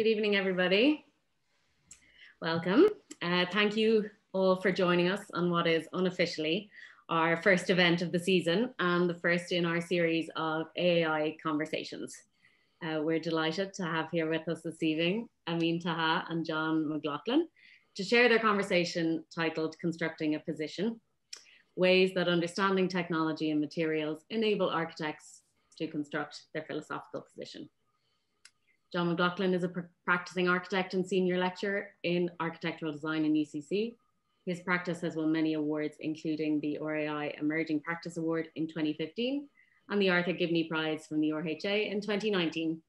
Good evening, everybody. Welcome. Uh, thank you all for joining us on what is unofficially our first event of the season and the first in our series of AAI conversations. Uh, we're delighted to have here with us this evening Amin Taha and John McLaughlin to share their conversation titled Constructing a Position Ways that Understanding Technology and Materials Enable Architects to Construct Their Philosophical Position. John McLaughlin is a pr practicing architect and senior lecturer in architectural design in UCC. His practice has won many awards, including the RIAI Emerging Practice Award in 2015 and the Arthur Gibney Prize from the RHA in 2019.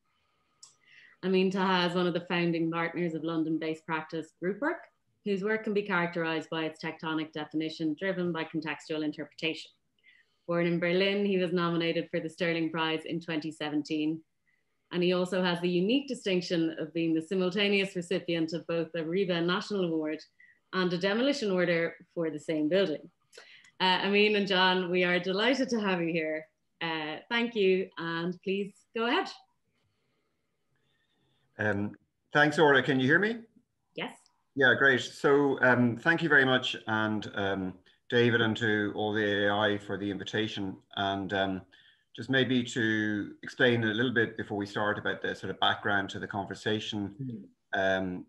Amin Taha is one of the founding partners of London-based practice Groupwork, whose work can be characterized by its tectonic definition driven by contextual interpretation. Born in Berlin, he was nominated for the Stirling Prize in 2017 and he also has the unique distinction of being the simultaneous recipient of both the RIBA National Award and a demolition order for the same building. Uh, Amin and John, we are delighted to have you here. Uh, thank you, and please go ahead. Um, thanks, Orla. Can you hear me? Yes. Yeah, great. So um, thank you very much, and um, David, and to all the AAI for the invitation. And um, just maybe to explain a little bit before we start about the sort of background to the conversation. Mm. Um,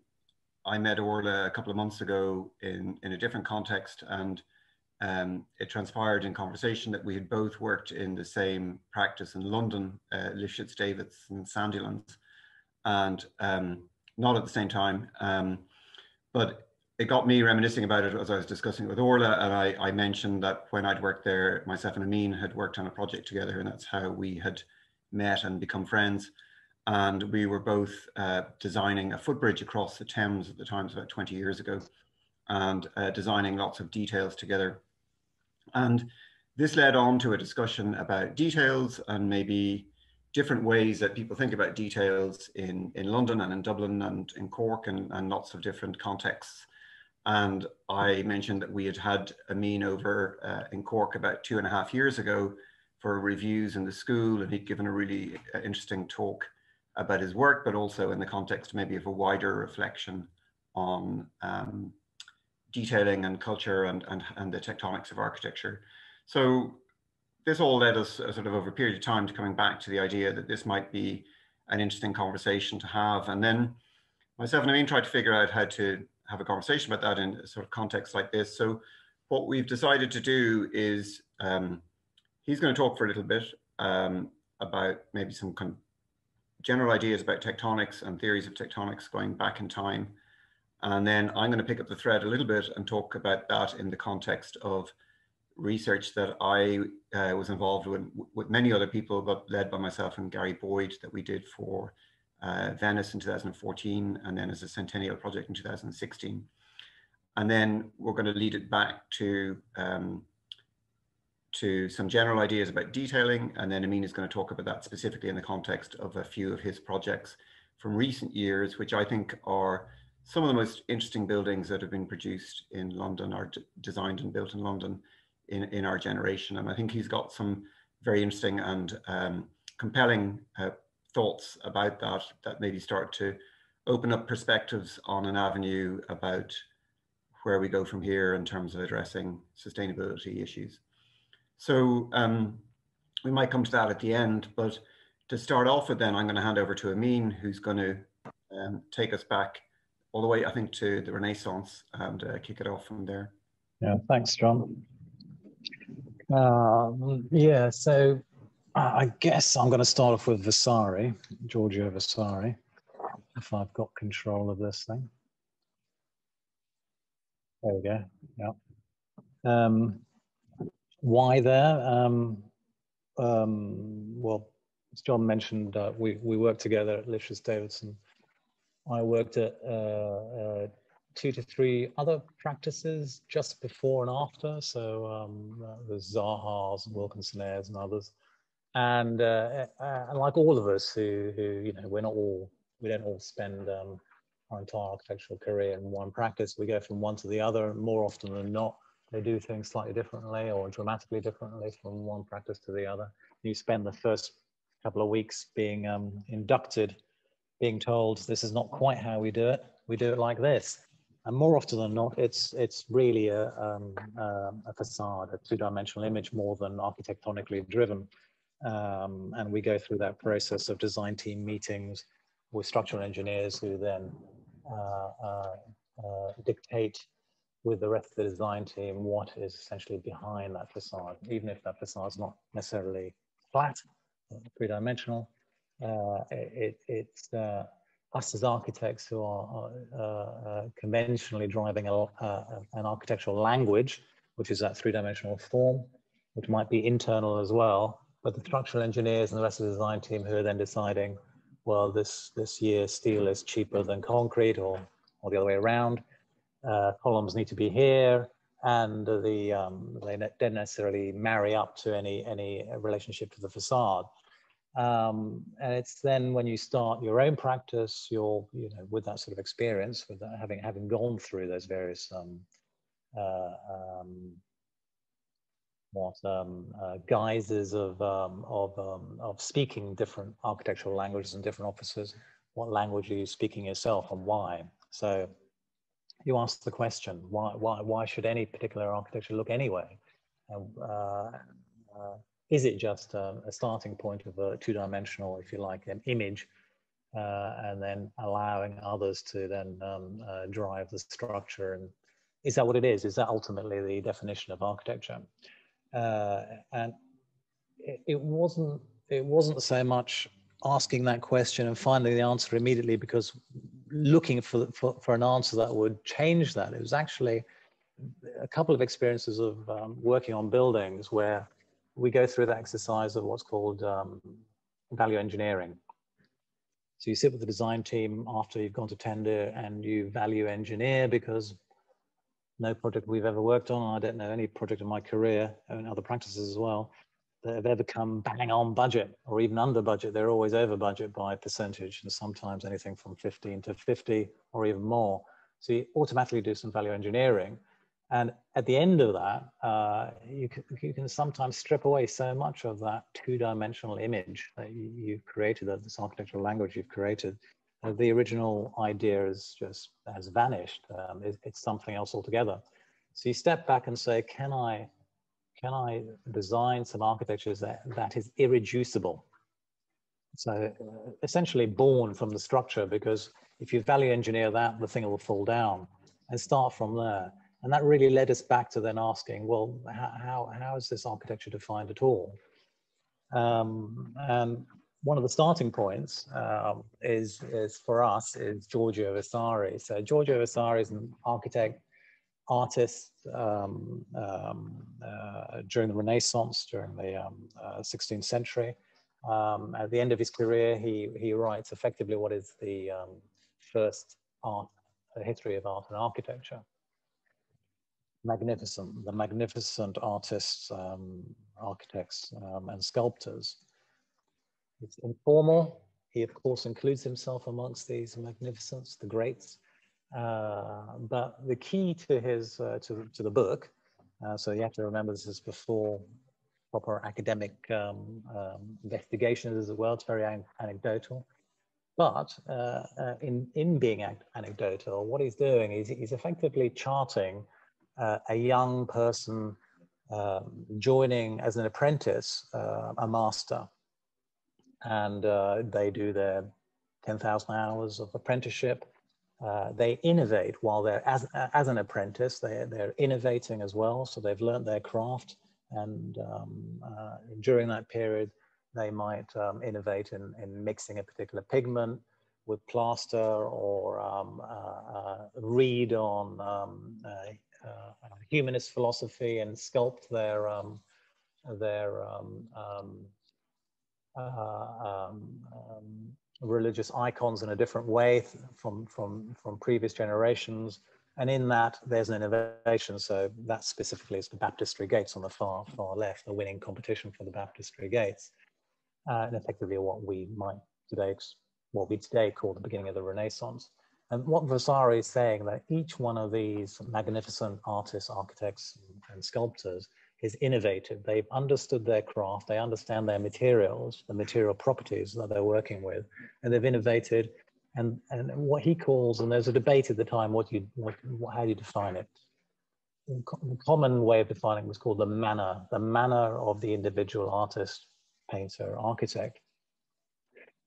I met Orla a couple of months ago in, in a different context, and um, it transpired in conversation that we had both worked in the same practice in London, uh, Lifschutz Davidson and Sandilands, and um, not at the same time. Um, but it got me reminiscing about it as I was discussing it with Orla, and I, I, mentioned that when I'd worked there, myself and Amin had worked on a project together, and that's how we had met and become friends. And we were both uh, designing a footbridge across the Thames at the time, about 20 years ago, and uh, designing lots of details together. And this led on to a discussion about details and maybe different ways that people think about details in, in London and in Dublin and in Cork and, and lots of different contexts. And I mentioned that we had had Amin over uh, in Cork about two and a half years ago for reviews in the school, and he'd given a really uh, interesting talk about his work, but also in the context maybe of a wider reflection on um, detailing and culture and, and, and the tectonics of architecture. So this all led us uh, sort of over a period of time to coming back to the idea that this might be an interesting conversation to have. And then myself and Amin tried to figure out how to have a conversation about that in a sort of context like this. So what we've decided to do is um, he's going to talk for a little bit um, about maybe some kind of general ideas about tectonics and theories of tectonics going back in time. And then I'm going to pick up the thread a little bit and talk about that in the context of research that I uh, was involved with with many other people, but led by myself and Gary Boyd that we did for uh, Venice in 2014, and then as a centennial project in 2016. And then we're going to lead it back to um, to some general ideas about detailing, and then Amin is going to talk about that specifically in the context of a few of his projects from recent years, which I think are some of the most interesting buildings that have been produced in London, are designed and built in London in, in our generation. And I think he's got some very interesting and um, compelling uh, thoughts about that that maybe start to open up perspectives on an avenue about where we go from here in terms of addressing sustainability issues. So um, we might come to that at the end, but to start off with then, I'm going to hand over to Amin, who's going to um, take us back all the way, I think, to the Renaissance and uh, kick it off from there. Yeah, thanks, John. Uh, yeah, so I guess I'm going to start off with Vasari, Giorgio Vasari, if I've got control of this thing. There we go. Yeah. Um, why there? Um, um, well, as John mentioned, uh, we, we worked together at Lifschutz Davidson. I worked at uh, uh, two to three other practices just before and after. So um, uh, there's Zaha's, Wilkinson Ayres, and others and uh, uh, like all of us who who you know we're not all we don't all spend um, our entire architectural career in one practice. We go from one to the other. More often than not, they do things slightly differently or dramatically differently from one practice to the other. You spend the first couple of weeks being um, inducted being told this is not quite how we do it. We do it like this. And more often than not, it's it's really a, um, uh, a facade, a two-dimensional image more than architectonically driven. Um, and we go through that process of design team meetings with structural engineers who then uh, uh, uh, dictate with the rest of the design team what is essentially behind that facade, even if that facade is not necessarily flat, three-dimensional. Uh, it, it's uh, us as architects who are uh, conventionally driving a, an architectural language, which is that three-dimensional form, which might be internal as well, but the structural engineers and the rest of the design team who are then deciding, well, this, this year steel is cheaper than concrete or, or the other way around. Uh, columns need to be here and the, um, they don't necessarily marry up to any, any relationship to the facade. Um, and it's then when you start your own practice, you're, you know, with that sort of experience, with that, having, having gone through those various um, uh, um, what um, uh, guises of um, of um, of speaking different architectural languages in different offices. What language are you speaking yourself, and why? So you ask the question: Why why why should any particular architecture look anyway? Uh, uh, is it just a, a, starting point of a two-dimensional, if you like, an image, uh, and then allowing others to then um, uh, drive the structure? And is that what it is? Is that ultimately the definition of architecture? Uh, and it, wasn't it wasn't so much asking that question and finding the answer immediately because looking for, for, for an answer that would change that. It was actually a couple of experiences of um, working on buildings where we go through the exercise of what's called um, value engineering. So you sit with the design team after you've gone to tender and you value engineer because no project we've ever worked on. I don't know any project in my career and other practices as well that have ever come bang on budget or even under budget. They're always over budget by percentage and sometimes anything from 15 to 50 or even more. So you automatically do some value engineering. And at the end of that, uh, you, can, you can sometimes strip away so much of that two-dimensional image that you, have created, that this architectural language you've created, uh, the original idea is just has vanished. Um, it, it's something else altogether. So you step back and say, can I, can I design some architectures that, that is irreducible? So uh, essentially born from the structure, because if you value engineer that, the thing will fall down and start from there. And that really led us back to then asking, well, how, how is this architecture defined at all? Um, and one of the starting points um, is, is for us is Giorgio Vasari. So Giorgio Vasari is an architect, artist um, um, uh, during the Renaissance, during the um, uh, 16th century. Um, at the end of his career, he, he writes effectively what is the um, first art, the history of art and architecture. Magnificent, the magnificent artists, architects and sculptors it's informal. He, of course, includes himself amongst these magnificents, the greats. Uh, but the key to his uh, to, to the book, uh, so you have to remember this is before proper academic um, um, investigations as well. It's very an anecdotal. But uh, uh, in, in being anecdotal, what he's doing is he's effectively charting uh, a young person um, joining as an apprentice a master and uh, they do their 10,000 hours of apprenticeship. Uh, they innovate while they're as, as an apprentice, they, they're innovating as well. So they've learned their craft. And um, uh, during that period, they might um, innovate in, in mixing a particular pigment with plaster or um, uh, uh, read on um, humanist philosophy and sculpt their, um, their uh, um, um, religious icons in a different way from, from, from previous generations. And in that, there's an innovation. So that specifically is the baptistry gates on the far, far left, the winning competition for the baptistry gates. Uh, and effectively what we might today, what we today call the beginning of the Renaissance. And what Vasari is saying that each one of these magnificent artists, architects, and sculptors is innovative. They've understood their craft, they understand their materials, the material properties that they're working with, and they've innovated and and what he calls and there's a debate at the time what you what, how do you define it? The common way of defining it was called the manner the manner of the individual artist painter architect.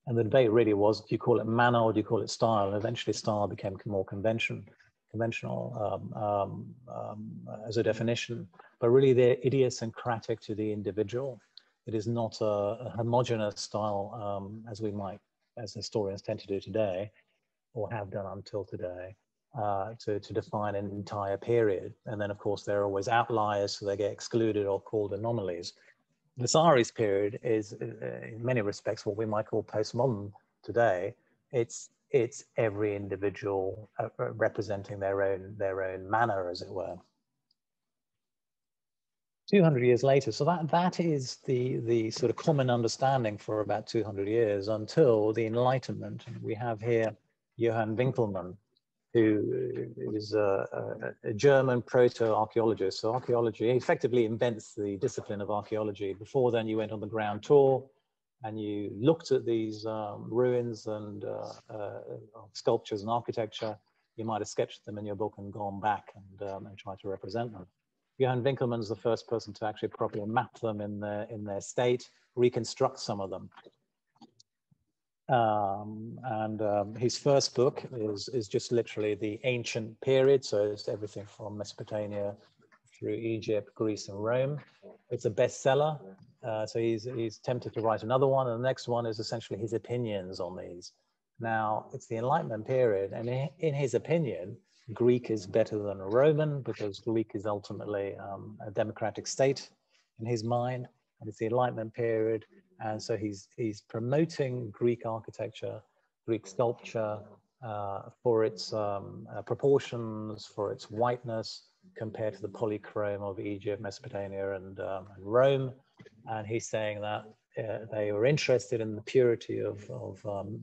And the debate really was do you call it manner or do you call it style? And eventually style became more convention conventional um, um, um, as a definition but really they're idiosyncratic to the individual it is not a, a homogeneous style um, as we might as historians tend to do today, or have done until today, uh, to, to define an entire period. And then, of course, there are always outliers, so they get excluded or called anomalies. Vasari's period is, uh, in many respects, what we might call postmodern today. It's it's every individual uh, representing their own their own manner, as it were. 200 years later. So that, that is the, the sort of common understanding for about 200 years until the Enlightenment. We have here Johann Winckelmann, who is a, a, a German proto-archaeologist. So archaeology effectively invents the discipline of archaeology. Before then, you went on the ground tour and you looked at these um, ruins and uh, uh, sculptures and architecture. You might have sketched them in your book and gone back and, um, and tried to represent them. Johann Winckelmann's the first person to actually properly map them in their, in their state, reconstruct some of them. Um, and um, his first book is, is just literally the ancient period. So it's everything from Mesopotamia through Egypt, Greece, and Rome. It's a bestseller. Uh, so he's, he's tempted to write another one. And the next one is essentially his opinions on these. Now, it's the Enlightenment period. And in his opinion, Greek is better than Roman because Greek is ultimately um, a democratic state in his mind, and it's the Enlightenment period. And so he's he's promoting Greek architecture, Greek sculpture uh, for its um, uh, proportions, for its whiteness compared to the polychrome of Egypt, Mesopotamia, and, um, and Rome. And he's saying that uh, they were interested in the purity of of, um,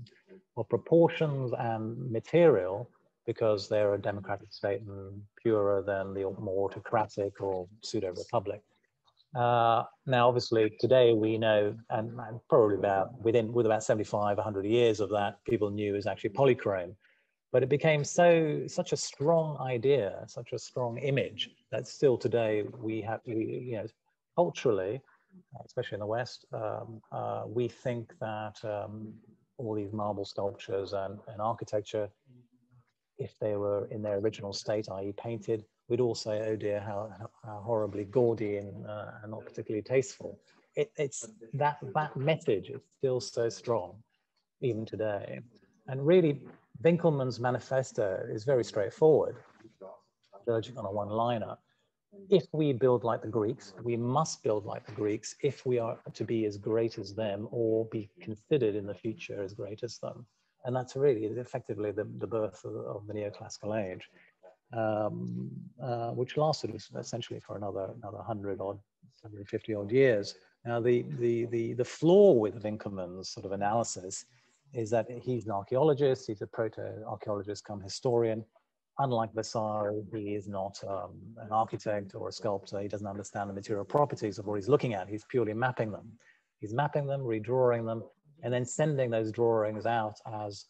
proportions and material because they're a democratic state and purer than the more autocratic or pseudo-republic. Uh, now, obviously, today we know, and, and, probably about within with about 75, 100 years of that, people knew is actually polychrome. But it became so such a strong idea, such a strong image that still today we have, we, you know, culturally, especially in the West, um, uh, we think that um, all these marble sculptures and, and architecture if they were in their original state, i.e. painted, we'd all say, oh dear, how, how horribly gaudy and, uh, and not particularly tasteful. It, it's that, that message is still so strong, even today. And really, Winckelmann's manifesto is very straightforward, judging on a one-liner. If we build like the Greeks, we must build like the Greeks if we are to be as great as them or be considered in the future as great as them and that's really effectively the, the birth of, of the neoclassical age, um, uh, which lasted essentially for another another hundred odd, 150 odd years. Now the the the the flaw with Winckelmann's sort of analysis is that he's an archaeologist, he's a proto-archaeologist come historian. Unlike Vasari, he is not um, an architect or a sculptor. He doesn't understand the material properties of what he's looking at. He's purely mapping them. He's mapping them, redrawing them, and then sending those drawings out as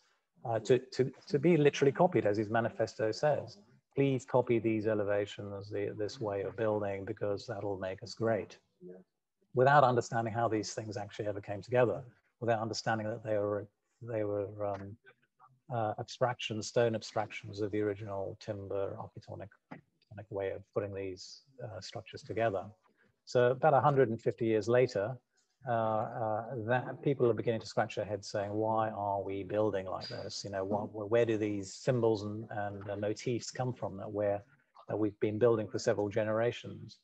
uh, to, to, to be literally copied as his manifesto says. Please copy these elevations, the, this way of building, because that'll make us great. Without understanding how these things actually ever came together, without understanding that they were, they were um, uh, abstractions, stone abstractions of the original timber architectonic, way of putting these uh, structures together. So about 150 years later, uh, uh, that people are beginning to scratch their heads saying, why are we building like this? You know, what, where do these symbols and, and motifs come from that, we're, that we've been building for several generations?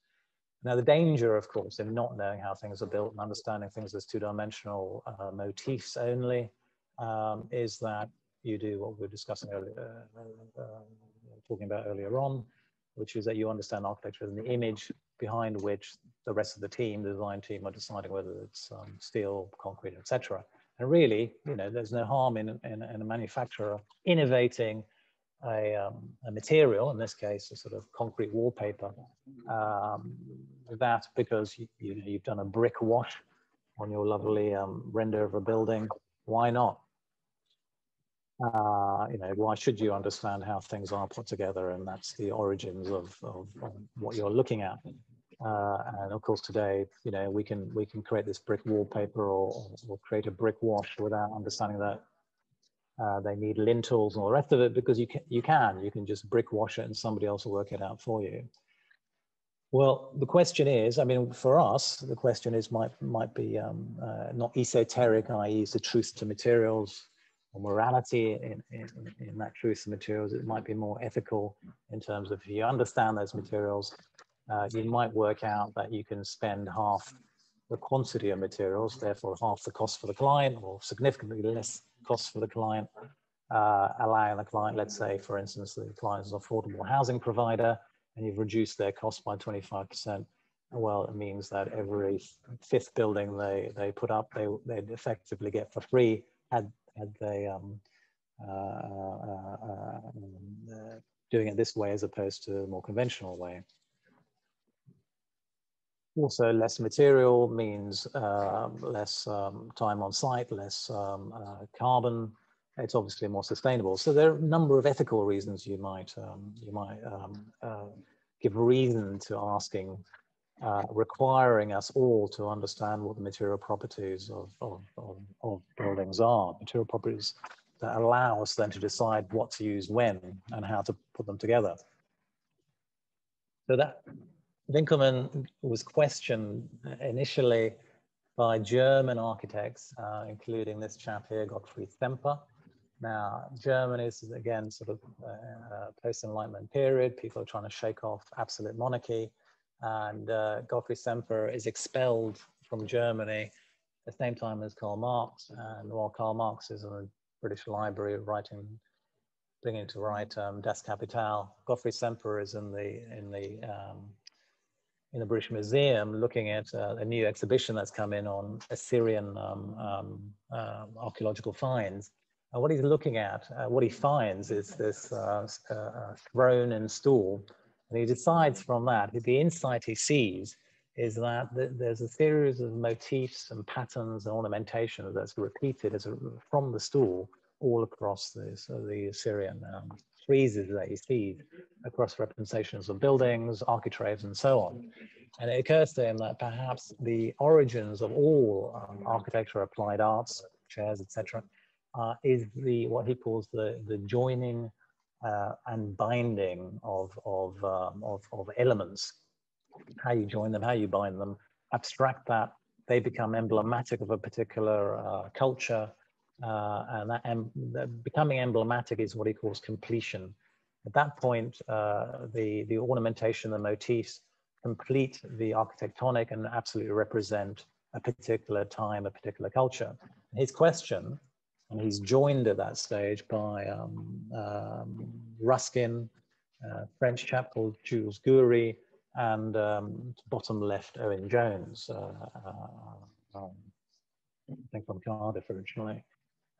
Now, the danger, of course, in not knowing how things are built and understanding things as two-dimensional uh, motifs only um, is that you do what we were discussing earlier, uh, uh, talking about earlier on, which is that you understand architecture as an image behind which the rest of the team, the design team, are deciding whether it's um, steel, concrete, etc. And really, you know, there's no harm in, in, in a manufacturer innovating a, um, a, material, in this case, a sort of concrete wallpaper, um, that because you, you know, you've done a brick wash on your lovely um, render of a building, why not? Uh, you know, why should you understand how things are put together? And that's the origins of, of, of what you're looking at. Uh, and of course, today, you know, we can we can create this brick wallpaper or, or create a brick wash without understanding that uh, they need lintels and all the rest of it because you can you can you can just brick wash it and somebody else will work it out for you. Well, the question is, I mean, for us, the question is might might be um, uh, not esoteric, i.e., is the truth to materials or morality in, in, in that truth of materials. It might be more ethical in terms of if you understand those materials, uh, you might work out that you can spend half the quantity of materials, therefore half the cost for the client, or significantly less cost for the client, uh, allowing the client, let's say, for instance, the client is an affordable housing provider, and you've reduced their cost by 25%, well, it means that every fifth building they, they put up, they, they'd effectively get for free had, had they um, uh, uh, uh um, doing it this way as opposed to a more conventional way. Also, less material means uh, less um, time on site, less um, carbon. It's obviously more sustainable. So there are a number of ethical reasons you might um, you might um, give reason to asking, uh, requiring us all to understand what the material properties of, of, of, of buildings are. Material properties that allow us then to decide what to use when and how to put them together. So that Winckelmann was questioned initially by German architects, uh, including this chap here, Gottfried Semper. Now, Germany is again sort of uh, post-Enlightenment period. People are trying to shake off absolute monarchy, and uh, Semper is expelled from Germany at the same time as Karl Marx. And while Karl Marx is in the British Library writing, beginning to write um, Das Kapital, Gottfried Semper is in the in the um, in the British Museum looking at uh, a new exhibition that's come in on Assyrian um, um, uh, archaeological finds. And what he's looking at, uh, what he finds is this uh, uh, throne and stool. And he decides from that, the insight he sees is that th there's a series of motifs and patterns and ornamentation that's repeated as a, from the stool all across this, the Assyrian um, friezes that he sees across representations of buildings, architraves, and so on. And it occurs to him that perhaps the origins of all um, architecture, applied arts, chairs, etc., uh, is the what he calls the the joining uh, and binding of of, um, of of elements. How you join them, how you bind them, abstract that, they become emblematic of a particular uh, culture, uh, and that, em becoming emblematic is what he calls completion. At that point, uh, the, the ornamentation, the motifs complete the architectonic and absolutely represent a particular time, a particular culture. His question, and he's joined at that stage by um, um, Ruskin, uh, French chap called Jules Goury, and um, bottom left, Owen Jones, uh, uh um, I think from Cardiff originally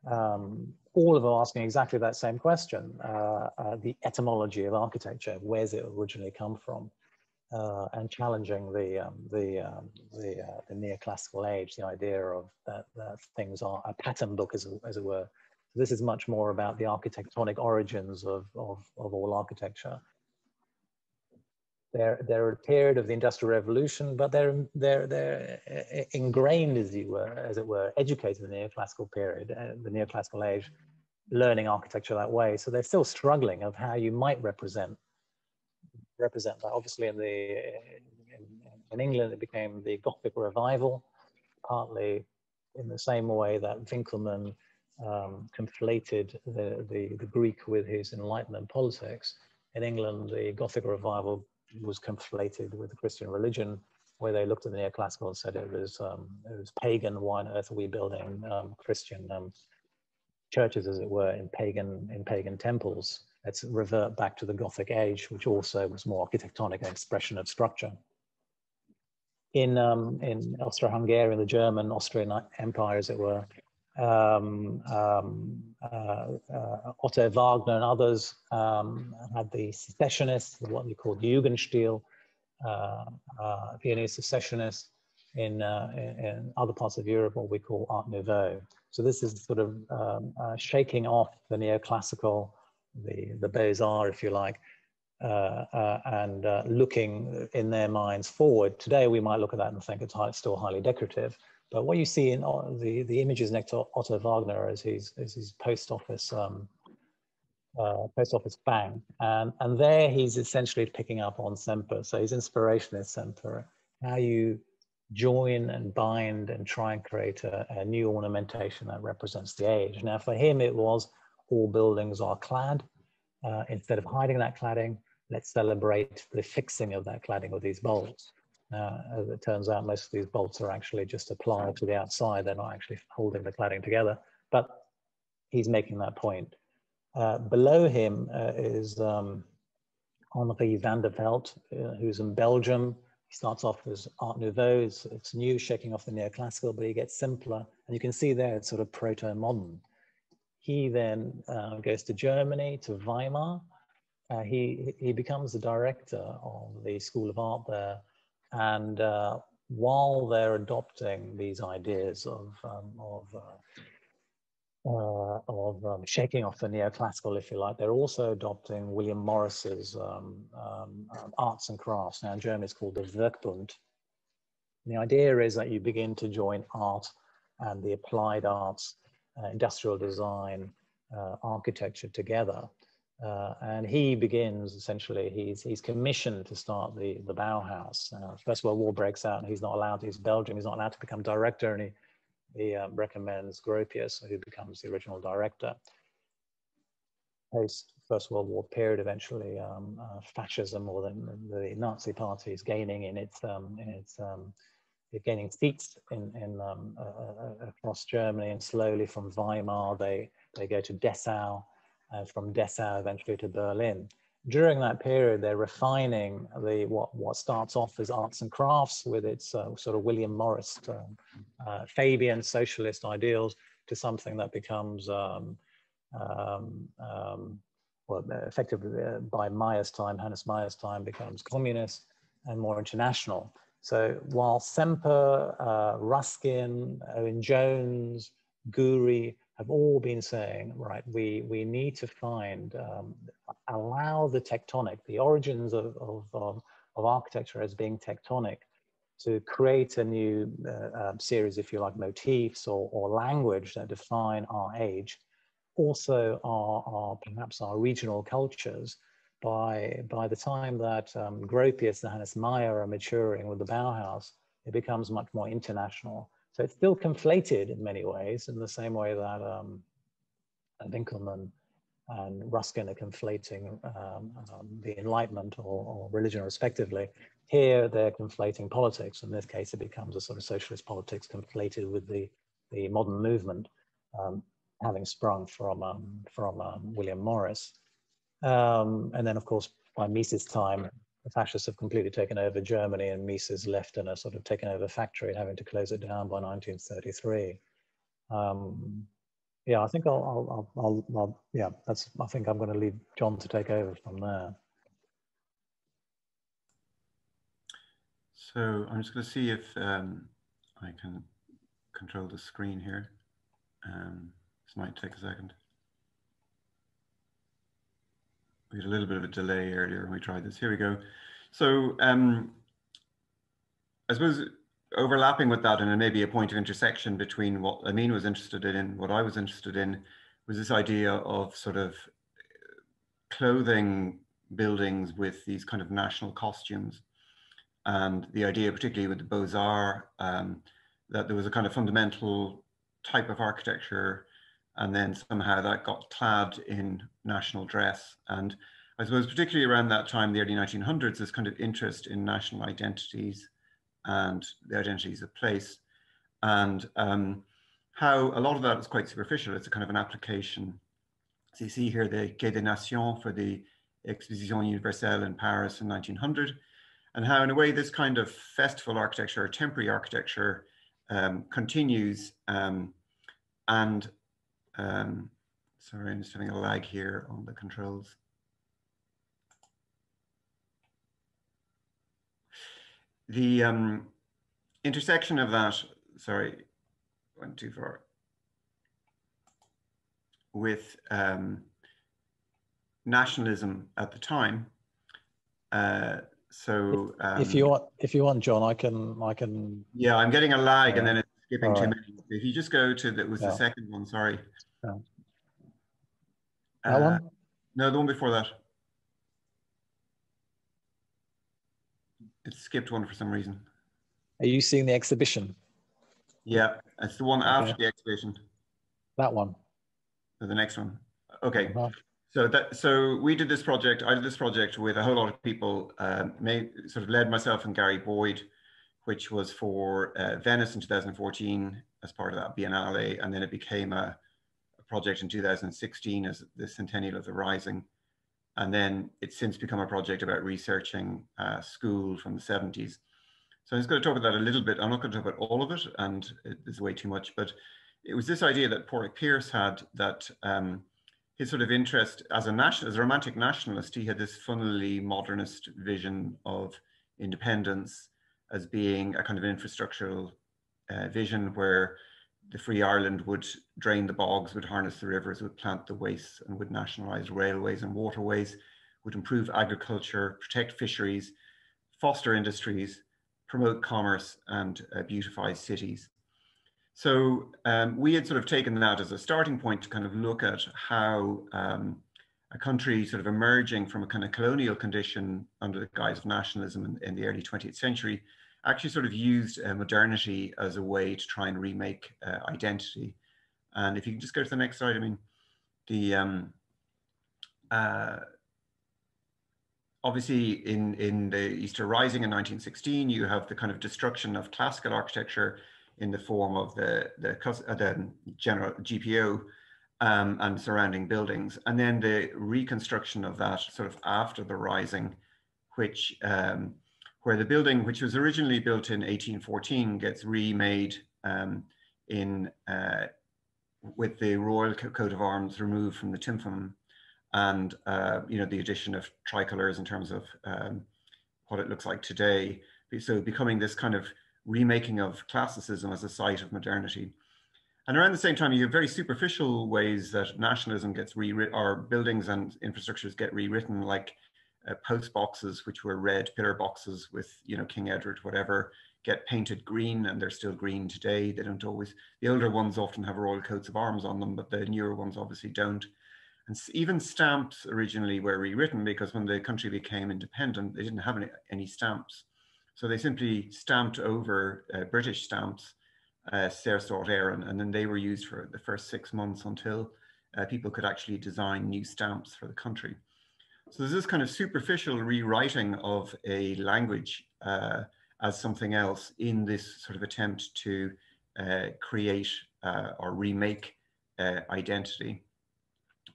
um, all of them asking exactly that same question, uh, uh, the etymology of architecture, where's it originally come from? Uh, and challenging the um, the um, the, uh, the neoclassical age, the idea of that, that things are a pattern book, as, as it were. So this is much more about the architectonic origins of, of, of all architecture they're they're a period of the industrial revolution, but they're they're they're uh, ingrained, as you were, as it were, educated in the neoclassical period, uh, the neoclassical age, learning architecture that way. So they're still struggling of how you might represent represent that. Obviously, in the in, in England, it became the Gothic revival, partly in the same way that Winckelmann um, conflated the, the the Greek with his Enlightenment politics. In England, the Gothic revival was conflated with the Christian religion, where they looked at the neoclassical and said it was um, it was pagan. Why on earth are we building um, Christian um, churches, as it were, in pagan in pagan temples? Let's revert back to the Gothic age, which also was more architectonic, expression of structure. In um, in Austro-Hungarian, the German Austrian Empire, as it were, um, um, uh, uh, Otto Wagner and others um, had the secessionists, what we call Jugendstil, uh, uh, Viennese secessionists, in, uh, in, other parts of Europe what we call Art Nouveau. So this is sort of um, uh, shaking off the neoclassical, the, the Beaux-Arts, if you like, uh, uh, and uh, looking in their minds forward. Today, we might look at that and think it's still highly decorative. But what you see in the, the images next to Otto Wagner is his, is his post office um, uh, post office bank. And, and there he's essentially picking up on Semper. So his inspiration is Semper, how you join and bind and try and create a, a, new ornamentation that represents the age. Now for him, it was all buildings are clad. Uh, instead of hiding that cladding, let's celebrate the fixing of that cladding with these bolts. Uh, as it turns out, most of these bolts are actually just applied to the outside. They're not actually holding the cladding together, but he's making that point. Uh, below him uh, is um, Henri van der uh, who's in Belgium. He starts off as Art Nouveau, it's, it's, new, shaking off the neoclassical, but he gets simpler. And you can see there it's sort of proto-modern. He then uh, goes to Germany, to Weimar. Uh, he, he becomes the director of the School of Art there. And while they're adopting these ideas of, um, of uh, of um, shaking off the neoclassical, if you like. They're also adopting William Morris's um, um, um arts and crafts. Now in German it's called the Werkbund. The idea is that you begin to join art and the applied arts, uh, industrial design, uh, architecture together. Uh, and he begins essentially, he's, he's commissioned to start the, the Bauhaus. Uh, First World War breaks out and he's not allowed, he's Belgium, he's not allowed to become director and he he um, recommends Gropius, who becomes the original director. Post First World War period, eventually um, uh, fascism or the, the, Nazi party is gaining in its, um, in its um, gaining seats in, in um, uh, uh, across Germany, and slowly from Weimar they they go to Dessau, and from Dessau eventually to Berlin during that period, they're refining the what what starts off as arts and crafts with its uh, sort of William Morris, uh, Fabian socialist ideals to something that becomes um, um, um well, effectively uh, by Meyer's time, Hannes Meyer's time, becomes communist and more international. So while Semper, uh, Ruskin, Owen Jones, Goury have all been saying, right, we, we need to find, um, allow the tectonic, the origins of, of, of, of, architecture as being tectonic to create a new uh, uh, series, if you like, motifs or, or language that define our age, also our, our perhaps our regional cultures. By, by the time that um, Gropius and Hannes Meyer are maturing with the Bauhaus, it becomes much more international so it's still conflated in many ways, in the same way that um, Winckelmann and Ruskin are conflating um, um, the Enlightenment or, or, religion respectively. Here they're conflating politics. In this case, it becomes a sort of socialist politics conflated with the, the modern movement, um, having sprung from, um, from um, William Morris. Um, and then, of course, by Mies's time, the fascists have completely taken over Germany and Mises left in a sort of taken over factory and having to close it down by 1933. Um, yeah, I think I'll, I'll, I'll, I'll, yeah, that's, I think I'm going to leave John to take over from there. So I'm just going to see if um, I can control the screen here. Um, this might take a second. We had a little bit of a delay earlier when we tried this. Here we go. So um, I suppose overlapping with that and maybe a point of intersection between what Amin was interested in and what I was interested in was this idea of sort of clothing buildings with these kind of national costumes. And the idea, particularly with the Beaux-Arts, um, that there was a kind of fundamental type of architecture and then somehow that got clad in national dress. And I suppose particularly around that time, the early 1900s, this kind of interest in national identities and the identities of place, and um, how a lot of that is quite superficial. It's a kind of an application. So you see here the Quai des Nations for the Exposition Universelle in Paris in 1900, and how in a way this kind of festival architecture or temporary architecture um, continues um, and um, sorry, I'm just having a lag here on the controls. The, um, intersection of that, sorry, went too far, with um, nationalism at the time. Uh, so um, if you want, if you want, John, I can, I can. Yeah, I'm getting a lag, and then it's skipping too many. If you just go to that was yeah. the second one. Sorry. Yeah. That uh, one. No, the one before that. It skipped one for some reason. Are you seeing the exhibition? Yeah, it's the one after the exhibition. That one. So the next one. Okay. Uh -huh. So that so we did this project. I did this project with a whole lot of people. Um, made sort of led myself and Gary Boyd, which was for uh, Venice in 2014 as part of that Biennale, and then it became a, project in 2016 as the centennial of the Rising, and then it's since become a project about researching uh, Schuol from the 70s. So I'm just going to talk about that a little bit. I'm not going to talk about all of it, and it's way too much, but it was this idea that Pádraig Pearse had that. Um, his sort of interest as a national, as a romantic nationalist, he had this funnily modernist vision of independence as being a kind of infrastructural uh, vision where the free Ireland would drain the bogs, would harness the rivers, would plant the wastes, and would nationalise railways and waterways, would improve agriculture, protect fisheries, foster industries, promote commerce, and uh, beautify cities. So um, we had sort of taken that as a starting point to kind of look at how um, a country sort of emerging from a kind of colonial condition under the guise of nationalism in, in the early 20th century actually sort of used uh, modernity as a way to try and remake uh, identity. And if you can just go to the next slide, I mean, the um, uh, obviously in, in the Easter Rising in 1916, you have the kind of destruction of classical architecture in the form of the, the, uh, the general GPO um, and surrounding buildings. And then the reconstruction of that sort of after the rising, which um, where the building, which was originally built in 1814, gets remade um, in uh, with the royal coat of arms removed from the tympanum, and uh, you know the addition of tricolors in terms of um, what it looks like today. So becoming this kind of remaking of classicism as a site of modernity. And around the same time, you have very superficial ways that nationalism gets rewritten, or buildings and infrastructures get rewritten, like uh, post boxes, which were red pillar boxes with, you know, King Edward, whatever, get painted green, and they're still green today. They don't always. The older ones often have royal coats of arms on them, but the newer ones obviously don't. And even stamps originally were rewritten because when the country became independent, they didn't have any, any stamps. So they simply stamped over uh, British stamps, uh, Saorstát Éireann, and then they were used for the first six months until uh, people could actually design new stamps for the country. So there's this kind of superficial rewriting of a language uh, as something else in this sort of attempt to uh, create uh, or remake uh, identity.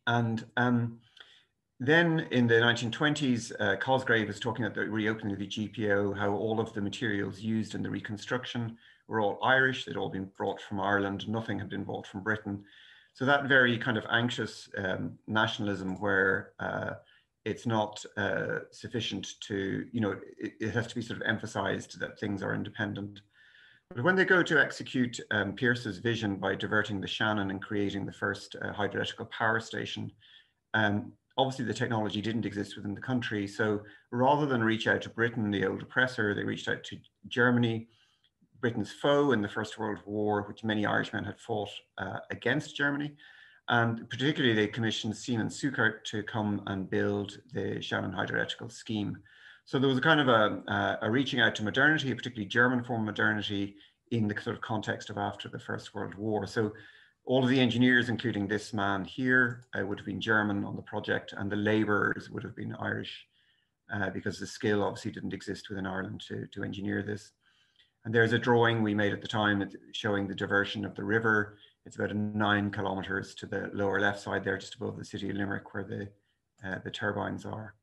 And um, then in the 1920s, uh, Cosgrave was talking about the reopening of the GPO, how all of the materials used in the reconstruction were all Irish, they'd all been brought from Ireland, nothing had been brought from Britain. So that very kind of anxious um, nationalism where uh, it's not uh, sufficient to, you know, it, it, has to be sort of emphasized that things are independent. But when they go to execute um, Pearse's vision by diverting the Shannon and creating the first uh, hydroelectrical power station, um, obviously the technology didn't exist within the country. So rather than reach out to Britain, the old oppressor, they reached out to Germany, Britain's foe in the First World War, which many Irishmen had fought uh, against Germany. And particularly they commissioned Siemens Schuckert to come and build the Shannon hydroelectrical scheme. So there was a kind of a, a reaching out to modernity, particularly German form of modernity in the sort of context of after the First World War. So all of the engineers, including this man here, uh, would have been German on the project, and the labourers would have been Irish, uh, because the skill obviously didn't exist within Ireland to, to engineer this. And there's a drawing we made at the time showing the diversion of the river. It's about nine kilometres to the lower left side there, just above the city of Limerick, where the uh, the turbines are.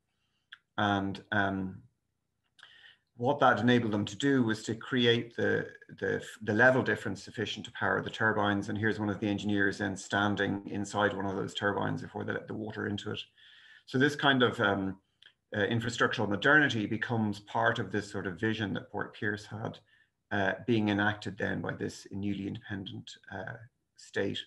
And um, what that enabled them to do was to create the, the, the, level difference sufficient to power the turbines. And here's one of the engineers then standing inside one of those turbines before they let the water into it. So this kind of um, uh, infrastructural modernity becomes part of this sort of vision that Port Pearse had uh, being enacted then by this newly independent uh, state.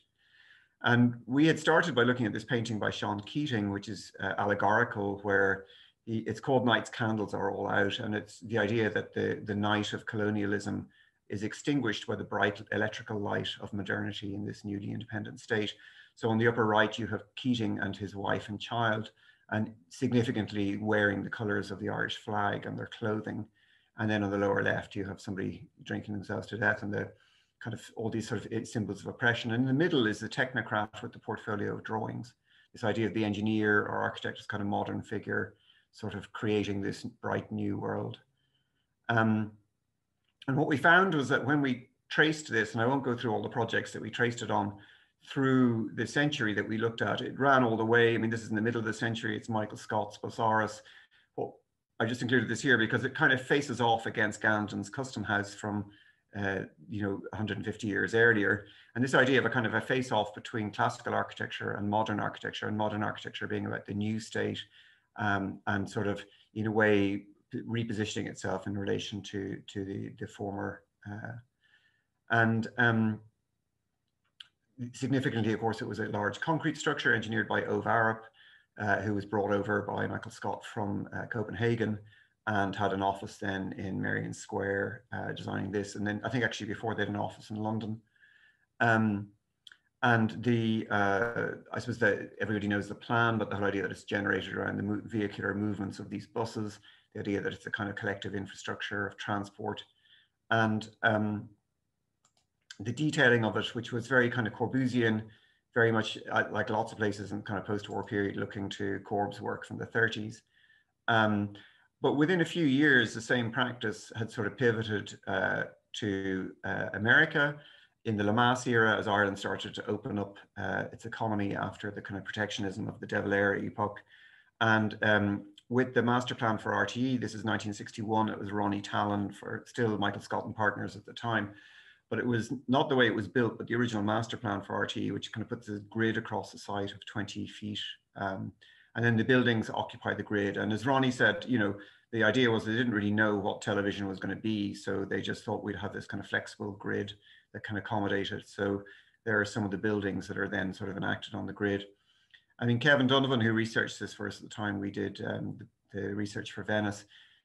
And we had started by looking at this painting by Sean Keating, which is uh, allegorical, where he, it's called Night's Candles Are All Out. And it's the idea that the, the night of colonialism is extinguished by the bright electrical light of modernity in this newly independent state. So on the upper right, you have Keating and his wife and child, and significantly wearing the colors of the Irish flag and their clothing. And then on the lower left, you have somebody drinking themselves to death and the kind of all these sort of symbols of oppression. And in the middle is the technocrat with the portfolio of drawings. This idea of the engineer or architect as kind of modern figure, sort of creating this bright new world. Um, and what we found was that when we traced this, and I won't go through all the projects that we traced it on through the century that we looked at, it ran all the way. I mean, this is in the middle of the century. It's Michael Scott's Busáras. Well, I just included this here because it kind of faces off against Gandon's Custom House from, uh, you know, 150 years earlier. And this idea of a kind of a face off between classical architecture and modern architecture, and modern architecture being about the new state um, and sort of, in a way, repositioning itself in relation to to the the former uh, and um, significantly of course it was a large concrete structure engineered by Ove Arup uh, who was brought over by Michael Scott from uh, Copenhagen and had an office then in Merrion Square uh, designing this and then I think actually before they had an office in London um, and the uh, I suppose that everybody knows the plan but the whole idea that it's generated around the mo vehicular movements of these buses the idea that it's a kind of collective infrastructure of transport and um, the detailing of it, which was very kind of Corbusian, very much uh, like lots of places in kind of post-war period looking to Corb's work from the 30s. Um, but within a few years, the same practice had sort of pivoted uh, to uh, America in the Lemass era as Ireland started to open up uh, its economy after the kind of protectionism of the De Valera epoch. And um, with the master plan for RTE, this is 1961, it was Ronnie Tallon for still Michael Scott and partners at the time, but it was not the way it was built, but the original master plan for RTE, which kind of puts a grid across the site of 20 feet. Um, and then the buildings occupy the grid. And as Ronnie said, you know, the idea was they didn't really know what television was going to be. So they just thought we'd have this kind of flexible grid that can accommodate it. So there are some of the buildings that are then sort of enacted on the grid. I mean, Kevin Donovan, who researched this for us at the time we did um, the, the, research for Venice,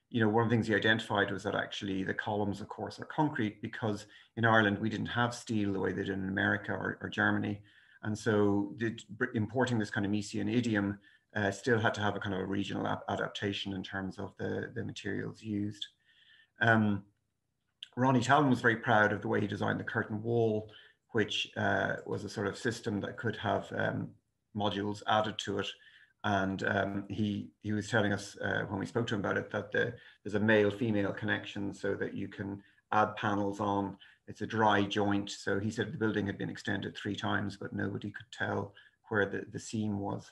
you know, one of the things he identified was that actually the columns, of course, are concrete because in Ireland we didn't have steel the way they did in America or, or Germany. And so did, importing this kind of Miesian idiom uh, still had to have a kind of a regional adaptation in terms of the, the materials used. Um, Ronnie Tallon was very proud of the way he designed the curtain wall, which uh, was a sort of system that could have um, modules added to it. And um, he he was telling us uh, when we spoke to him about it that the, there's a male female connection so that you can add panels on. It's a dry joint. So he said the building had been extended three times, but nobody could tell where the, the seam was.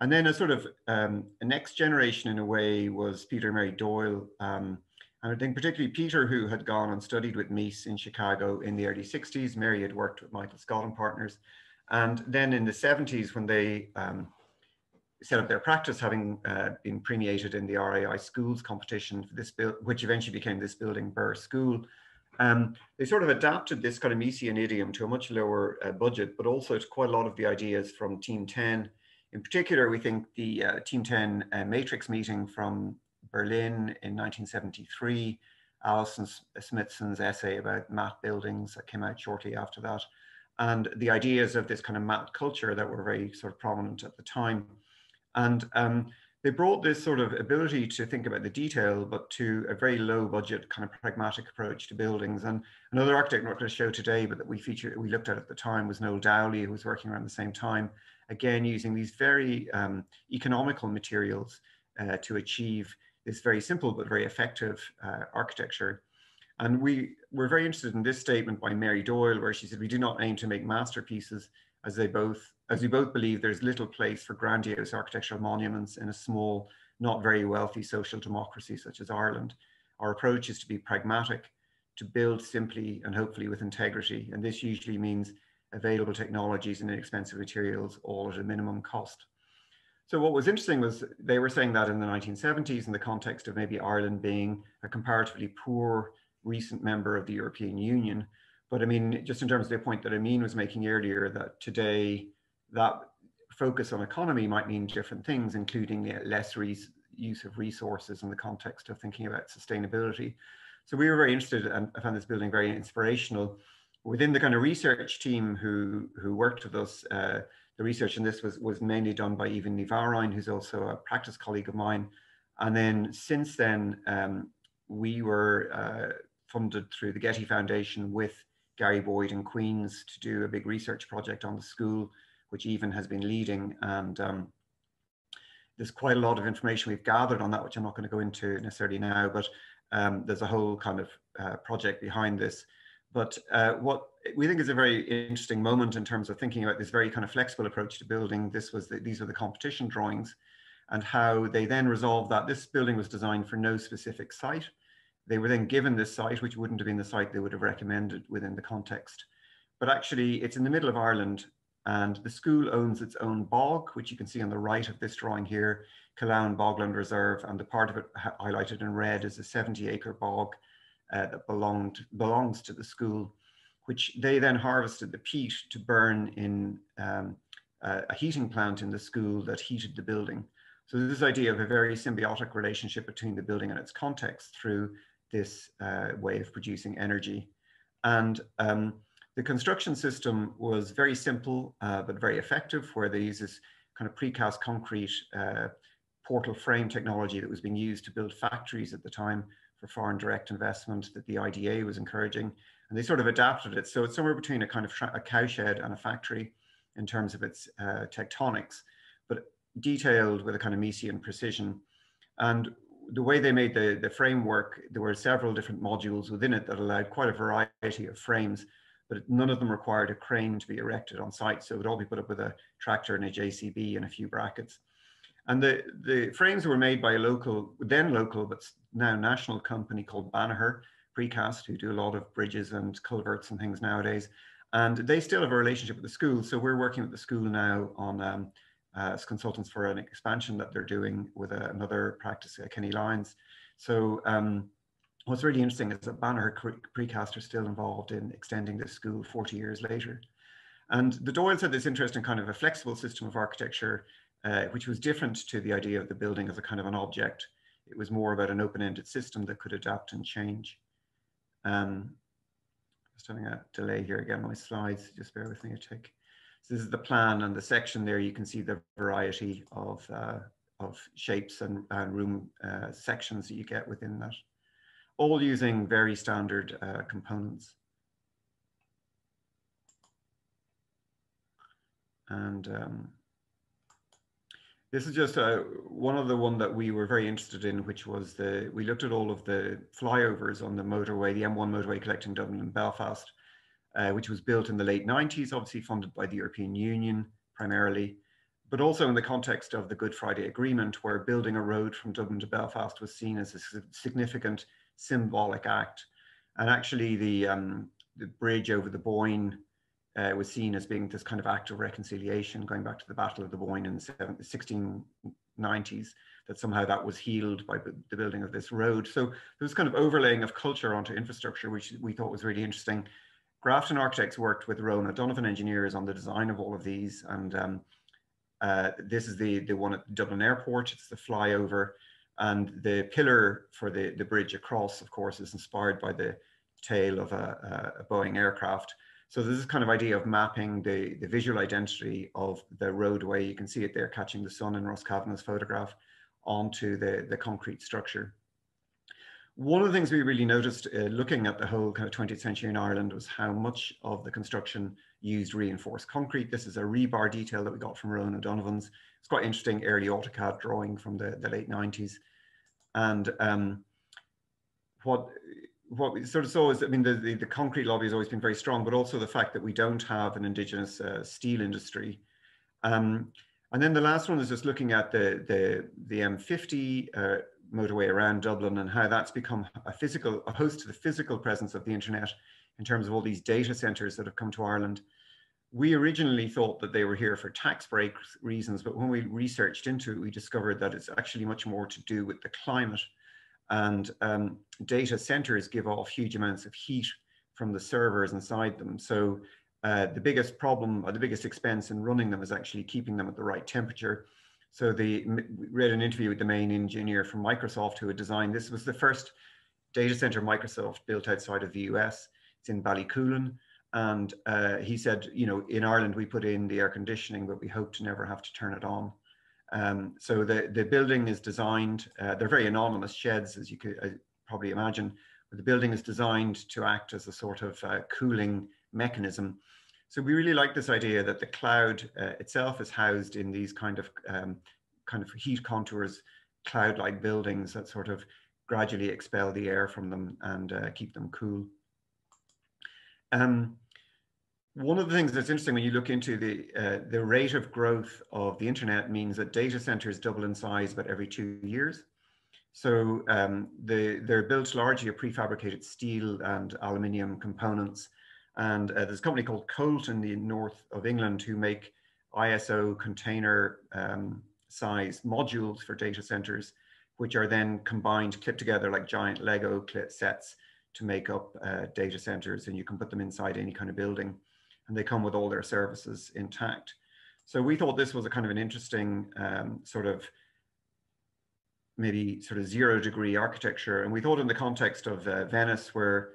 And then a sort of um, a next generation in a way was Peter and Mary Doyle. Um, and I think particularly Peter, who had gone and studied with Mies in Chicago in the early 60s. Mary had worked with Michael Scott and partners. And then in the 70s, when they um, set up their practice, having uh, been premiated in the RAI schools competition for this bill, which eventually became this building Birr School, um, they sort of adapted this kind of Miesian idiom to a much lower uh, budget, but also to quite a lot of the ideas from Team 10. In particular, we think the uh, Team 10 uh, matrix meeting from Berlin in 1973, Alison Smithson's essay about mat buildings that came out shortly after that, and the ideas of this kind of mat culture that were very sort of prominent at the time. And um, they brought this sort of ability to think about the detail, but to a very low budget kind of pragmatic approach to buildings. And another architect not going to show today, but that we featured, we looked at at the time was Noel Dowley, who was working around the same time, again, using these very um, economical materials uh, to achieve this very simple but very effective uh, architecture. And we were very interested in this statement by Mary Doyle, where she said, we do not aim to make masterpieces as they both, as we both believe there's little place for grandiose architectural monuments in a small, not very wealthy social democracy such as Ireland. Our approach is to be pragmatic, to build simply and hopefully with integrity. And this usually means available technologies and inexpensive materials, all at a minimum cost. So what was interesting was they were saying that in the 1970s in the context of maybe Ireland being a comparatively poor recent member of the European Union. But I mean, just in terms of the point that Amin was making earlier, that today that focus on economy might mean different things, including less use of resources in the context of thinking about sustainability. So we were very interested and I found this building very inspirational. Within the kind of research team who, who worked with us, uh, the research in this was, was mainly done by Even Nivarine, who's also a practice colleague of mine. And then since then, um, we were uh, funded through the Getty Foundation with Gary Boyd in Queen's to do a big research project on the school, which Even has been leading. And um, there's quite a lot of information we've gathered on that, which I'm not going to go into necessarily now, but um, there's a whole kind of uh, project behind this. But uh, what we think is a very interesting moment in terms of thinking about this very kind of flexible approach to building. This was the, these were the competition drawings and how they then resolved that this building was designed for no specific site. They were then given this site, which wouldn't have been the site they would have recommended within the context. But actually, it's in the middle of Ireland, and the school owns its own bog, which you can see on the right of this drawing here, Killaun Bogland Reserve, and the part of it highlighted in red is a 70 acre bog uh, that belonged, belongs to the school, which they then harvested the peat to burn in um, a heating plant in the school that heated the building. So this idea of a very symbiotic relationship between the building and its context through this uh, way of producing energy. And um, the construction system was very simple, uh, but very effective, where they use this kind of precast concrete uh, portal frame technology that was being used to build factories at the time for foreign direct investment that the IDA was encouraging. And they sort of adapted it. So it's somewhere between a kind of a cowshed and a factory in terms of its uh, tectonics, but detailed with a kind of Miesian precision. And the way they made the, the framework, there were several different modules within it that allowed quite a variety of frames, but none of them required a crane to be erected on site. So it would all be put up with a tractor and a JCB and a few brackets. And the, the frames were made by a local, then local, but now national company called Banagher Precast, who do a lot of bridges and culverts and things nowadays. And they still have a relationship with the school. So we're working with the school now on um, uh, as consultants for an expansion that they're doing with a, another practice, uh, Kenny Lyons. So um, what's really interesting is that Banagher Precast are still involved in extending this school 40 years later. And the Doyles had this interesting kind of a flexible system of architecture uh, which was different to the idea of the building as a kind of an object. It was more about an open-ended system that could adapt and change. Um, just having a delay here again my slides, just bear with me a tick. So this is the plan and the section there, you can see the variety of, uh, of shapes and, and room uh, sections that you get within that, all using very standard uh, components. And um, this is just uh, one of the one that we were very interested in, which was the, we looked at all of the flyovers on the motorway, the M1 motorway connecting Dublin and Belfast, uh, which was built in the late 90s, obviously funded by the European Union primarily, but also in the context of the Good Friday Agreement, where building a road from Dublin to Belfast was seen as a significant symbolic act. And actually the, um, the bridge over the Boyne uh, was seen as being this kind of act of reconciliation going back to the Battle of the Boyne in the 1690s, that somehow that was healed by the building of this road. So there was kind of overlaying of culture onto infrastructure, which we thought was really interesting. Grafton Architects worked with Roughan O'Donovan engineers on the design of all of these. And um, uh, this is the, the one at Dublin Airport, it's the flyover. And the pillar for the, the bridge across, of course, is inspired by the tail of a, a Boeing aircraft. So this is kind of idea of mapping the, the visual identity of the roadway. You can see it there catching the sun in Ross Kavanagh's photograph onto the, the concrete structure. One of the things we really noticed uh, looking at the whole kind of 20th century in Ireland was how much of the construction used reinforced concrete. This is a rebar detail that we got from Roughan O'Donovan's. It's quite interesting early AutoCAD drawing from the, the late 90s. And um, what what we sort of saw is, I mean, the, the, the, concrete lobby has always been very strong, but also the fact that we don't have an indigenous uh, steel industry. Um, and then the last one is just looking at the, the, the M50 uh, motorway around Dublin and how that's become a physical, a host to the physical presence of the internet in terms of all these data centers that have come to Ireland. We originally thought that they were here for tax break reasons, but when we researched into it, we discovered that it's actually much more to do with the climate And um, data centers give off huge amounts of heat from the servers inside them. So uh, the biggest problem or the biggest expense in running them is actually keeping them at the right temperature. So the read an interview with the main engineer from Microsoft who had designed this was the first data center Microsoft built outside of the US. It's in Ballycoolin. And uh, he said, you know, in Ireland, we put in the air conditioning, but we hope to never have to turn it on. Um, so the, the building is designed, uh, they're very anonymous sheds, as you could uh, probably imagine, but the building is designed to act as a sort of uh, cooling mechanism. So we really like this idea that the cloud uh, itself is housed in these kind of um, kind of heat contours, cloud-like buildings that sort of gradually expel the air from them and uh, keep them cool. Um, one of the things that's interesting when you look into the uh, the rate of growth of the internet means that data centers double in size about every two years. So um, the, they're built largely of prefabricated steel and aluminium components. And uh, there's a company called Colt in the north of England who make ISO container um, size modules for data centers, which are then combined, clipped together like giant Lego sets to make up uh, data centers. And you can put them inside any kind of building and they come with all their services intact. So we thought this was a kind of an interesting um, sort of maybe sort of zero degree architecture. And we thought in the context of uh, Venice, where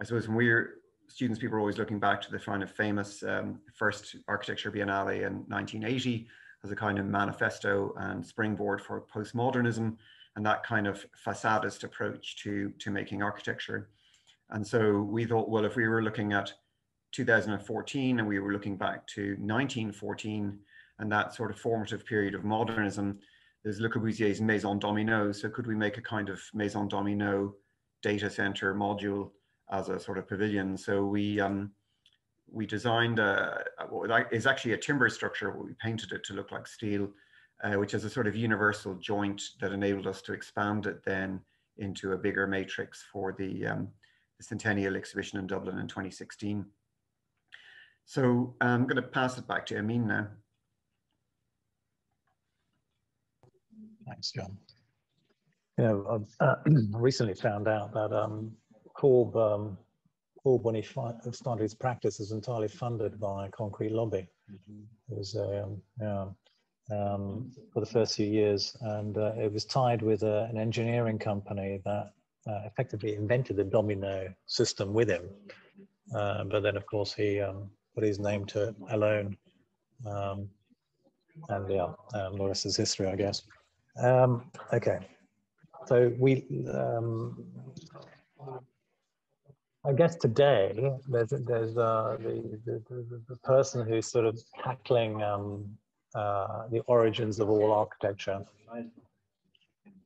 I suppose when we're students, people are always looking back to the kind of famous um, first architecture biennale in 1980 as a kind of manifesto and springboard for postmodernism and that kind of facadist approach to, to making architecture. And so we thought, well, if we were looking at 2014 and we were looking back to 1914 and that sort of formative period of modernism, there's Le Corbusier's Maison Domino. So could we make a kind of Maison Domino data center module as a sort of pavilion? So we um, we designed a, what is actually a timber structure. We painted it to look like steel, uh, which is a sort of universal joint that enabled us to expand it then into a bigger matrix for the, um, the Centennial exhibition in Dublin in 2016. So I'm going to pass it back to Amin now. Thanks, John. Yeah, I've uh, recently found out that um, Corb, um, Corb, when he started his practice, is entirely funded by Concrete Lobby. Mm -hmm. It was um, yeah, um, for the first few years, and uh, it was tied with uh, an engineering company that uh, effectively invented the domino system with him. Uh, but then, of course, he um, put his name to it alone. Um, and yeah, um, the rest is history, I guess. Um, okay, so we, um, I guess today there's there's uh, the, the, the person who's sort of tackling um, uh, the origins of all architecture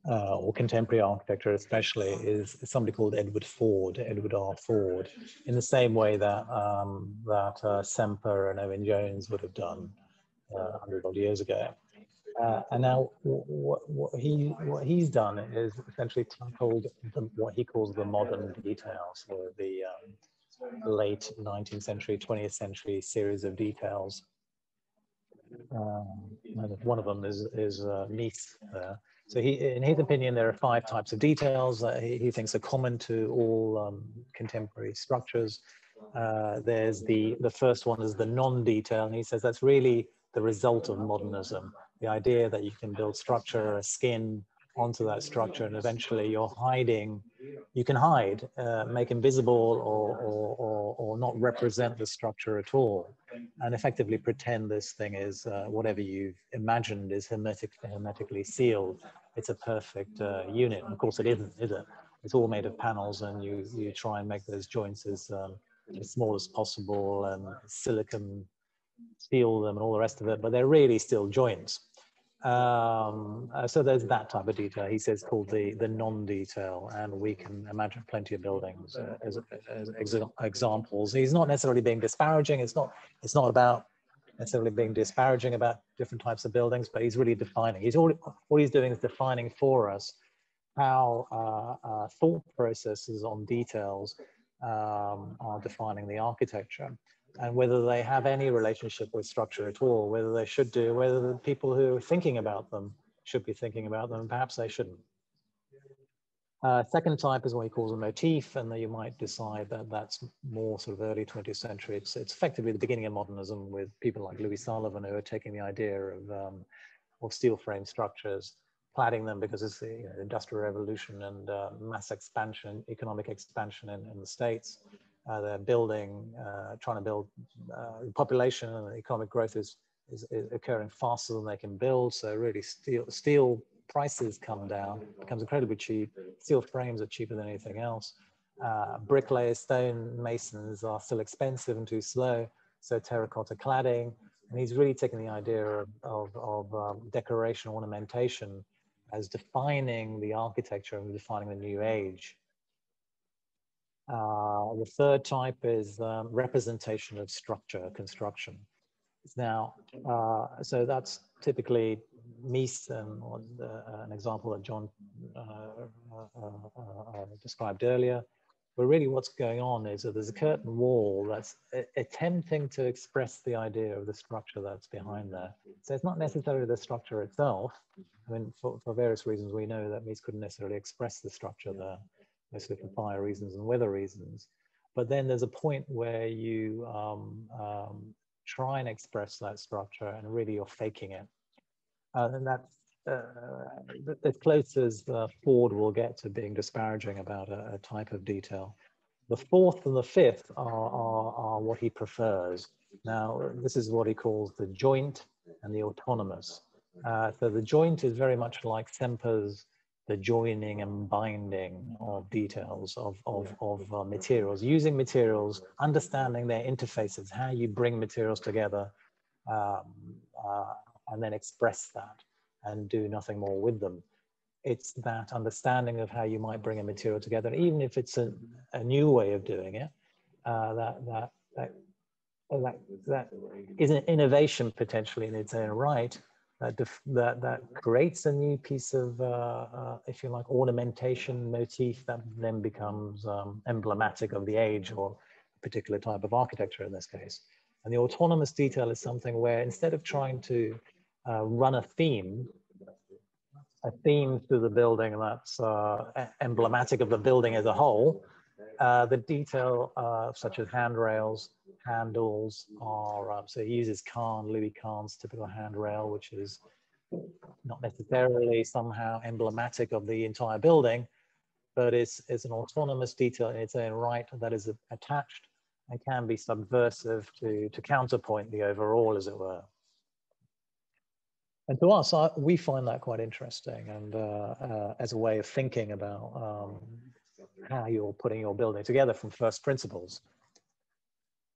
uh, or contemporary architecture especially is, somebody called Edward Ford, Edward R. Ford, in the same way that um, that uh, Semper and Owen Jones would have done uh, 100 odd years ago. Uh, and now what, what, he, what he's done is essentially tackled the, what he calls the modern details, or the um, late 19th century, 20th century series of details. Um, one of them is, is uh, Nice there. So he, in his opinion, there are five types of details that he, he thinks are common to all um, contemporary structures. Uh, there's the, the first one is the non-detail, and he says that's really the result of modernism. The idea that you can build structure, a skin onto that structure, and eventually you're hiding, you can hide, uh, make invisible or, or, or, or, not represent the structure at all, and effectively pretend this thing is uh, whatever you've imagined is hermetic, hermetically sealed. It's a perfect uh, unit. And of course it isn't, is it? It's all made of panels and you, you try and make those joints as, um, as small as possible and silicon seal them and all the rest of it, but they're really still joints. Um, uh, so there's that type of detail. He says called the the non-detail, and we can imagine plenty of buildings uh, as, as ex examples. He's not necessarily being disparaging. It's not it's not about necessarily being disparaging about different types of buildings, but he's really defining. He's all all he's doing is defining for us how uh, uh thought processes on details um, are defining the architecture and whether they have any relationship with structure at all, whether they should do, whether the people who are thinking about them should be thinking about them, and perhaps they shouldn't. Uh, second type is what he calls a motif, and you might decide that that's more sort of early 20th century. It's, it's effectively the beginning of modernism with people like Louis Sullivan who are taking the idea of, um, of steel frame structures, cladding them because it's the you know, industrial revolution and uh, mass expansion, economic expansion in, in the States. Uh, they're building, uh, trying to build uh, population and economic growth is, is, is, occurring faster than they can build. So really steel, steel prices come down, becomes incredibly cheap. Steel frames are cheaper than anything else. Uh, bricklayers, stone masons are still expensive and too slow. So terracotta cladding, and he's really taken the idea of, of, of um, decoration, ornamentation as defining the architecture and defining the new age. Uh, the third type is um, representation of structure, construction. Now, uh, so that's typically Mies, um, uh, an example that John uh, uh, uh, described earlier. But really what's going on is that there's a curtain wall that's attempting to express the idea of the structure that's behind there. So it's not necessarily the structure itself. I mean, for, for various reasons, we know that Mies couldn't necessarily express the structure there, mostly for fire reasons and weather reasons. But then there's a point where you um, um, try and express that structure and really you're faking it. Uh, and that's uh, as close as uh, Ford will get to being disparaging about a, a, type of detail. The fourth and the fifth are, are, are what he prefers. Now, this is what he calls the joint and the autonomous. Uh, so the joint is very much like Semper's the joining and binding of details of, of, of uh, materials, using materials, understanding their interfaces, how you bring materials together, um, uh, and then express that and do nothing more with them. It's that understanding of how you might bring a material together, even if it's a, a new way of doing it, uh, that, that, that, that, that is an innovation potentially in its own right, that, that, that creates a new piece of, uh, uh, if you like, ornamentation motif that then becomes um, emblematic of the age or a particular type of architecture in this case. And the autonomous detail is something where instead of trying to uh, run a theme, a theme through the building that's uh, emblematic of the building as a whole. Uh, the detail uh, such as handrails, handles are, um, so he uses Kahn, Louis Kahn's typical handrail, which is not necessarily somehow emblematic of the entire building, but it's, it's an autonomous detail in its own right that is attached and can be subversive to, to counterpoint the overall, as it were. And to us, I, we find that quite interesting and uh, uh, as a way of thinking about um, how you're putting your building together from first principles.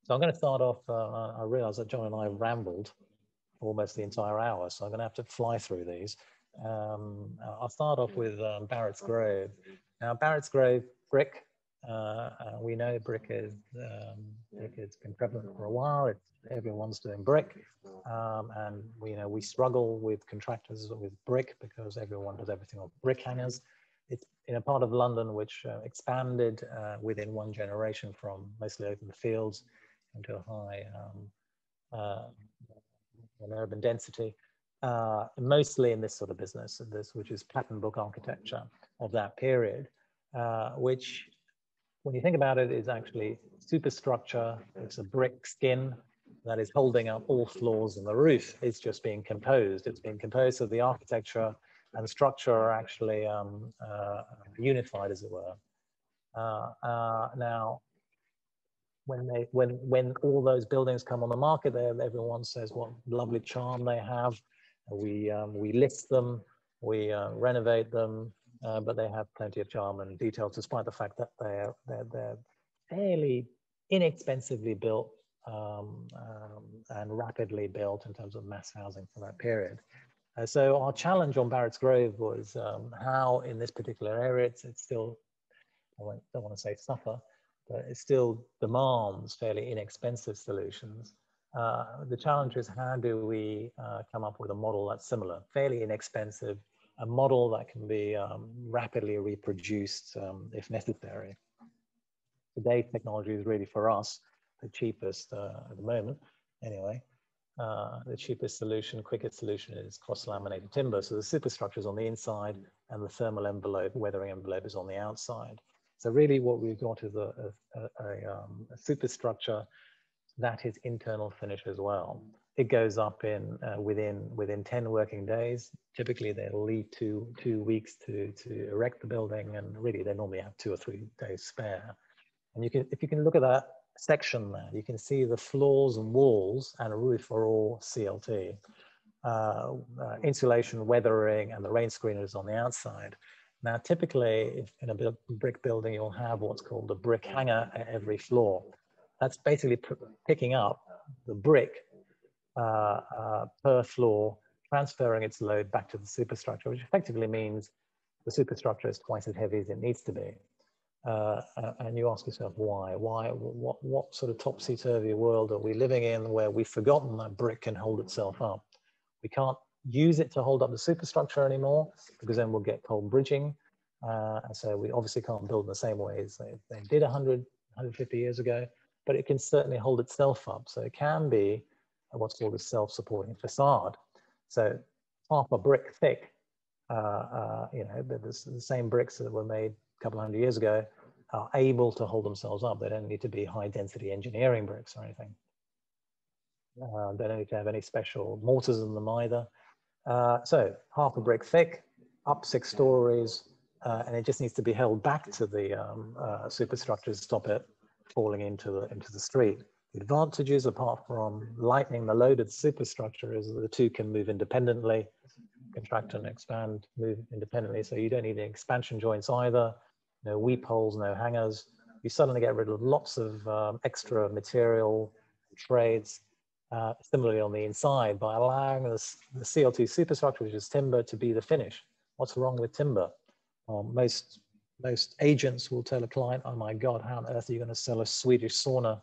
So I'm going to start off, uh, I realize that John and I rambled almost the entire hour, so I'm going to have to fly through these. Um, I'll start off with um, Barrett's Grove. Now, Barrett's Grove, brick, uh, uh, we know brick is um, brick has been prevalent for a while. It's everyone's doing brick. Um, and we you know we struggle with contractors with brick because everyone does everything on brick hangers. It's in a part of London which uh, expanded uh, within one generation from mostly open fields into a high um, uh, an urban density, uh, mostly in this sort of business, this which is pattern book architecture of that period, uh, which when you think about it, is actually superstructure. It's a brick skin that is holding up all floors and the roof. It's just being composed. It's being composed of the architecture and structure are actually um, uh, unified, as it were. Uh, uh, now, when they when when all those buildings come on the market, everyone says what lovely charm they have. We um, we list them, we uh, renovate them, uh, but they have plenty of charm and detail, despite the fact that they're they're, they're fairly inexpensively built um, um, and rapidly built in terms of mass housing for that period. Uh, so our challenge on Barrett's Grove was um, how in this particular area, it's, it's still, I don't want to say suffer, but it still demands fairly inexpensive solutions. Uh, the challenge is how do we uh, come up with a model that's similar, fairly inexpensive, a model that can be um, rapidly reproduced um, if necessary. Today, technology is really for us the cheapest uh, at the moment. Anyway, uh, the cheapest solution, quickest solution is cross-laminated timber. So the superstructure is on the inside, and the thermal envelope, weathering envelope is on the outside. So really what we've got is a, a, a, um, a superstructure that is internal finish as well. It goes up in uh, within within 10 working days. Typically they'll leave two, two weeks to, to erect the building and really they normally have two or three days spare. And you can, if you can look at that section there, you can see the floors and walls and roof are all CLT. Uh, uh, insulation, weathering, and the rain screeners on the outside. Now, typically, in a brick building, you'll have what's called a brick hanger at every floor. That's basically picking up the brick uh, uh, per floor, transferring its load back to the superstructure, which effectively means the superstructure is twice as heavy as it needs to be. Uh, and you ask yourself why? Why? What, what sort of topsy-turvy world are we living in where we've forgotten that brick can hold itself up? We can't use it to hold up the superstructure anymore because then we'll get cold bridging. Uh, and so we obviously can't build in the same way as they, they did 100, 150 years ago, but it can certainly hold itself up. So it can be what's called a self-supporting facade. So half a brick thick, uh, uh, you know, the, the, same bricks that were made couple hundred years ago are able to hold themselves up. They don't need to be high density engineering bricks or anything. Uh, they don't need to have any special mortars in them either. Uh, so half a brick thick, up six stories, uh, and it just needs to be held back to the um, uh, superstructure to stop it falling into the, into the street. The advantages, apart from lightening the load of the superstructure, is that the two can move independently, contract and expand, move independently. So you don't need any expansion joints either, no weep holes, no hangers. You suddenly get rid of lots of um, extra material, trades, uh, similarly on the inside by allowing the, the CLT superstructure, which is timber, to be the finish. What's wrong with timber? Well, most, most agents will tell a client, oh my God, how on earth are you going to sell a Swedish sauna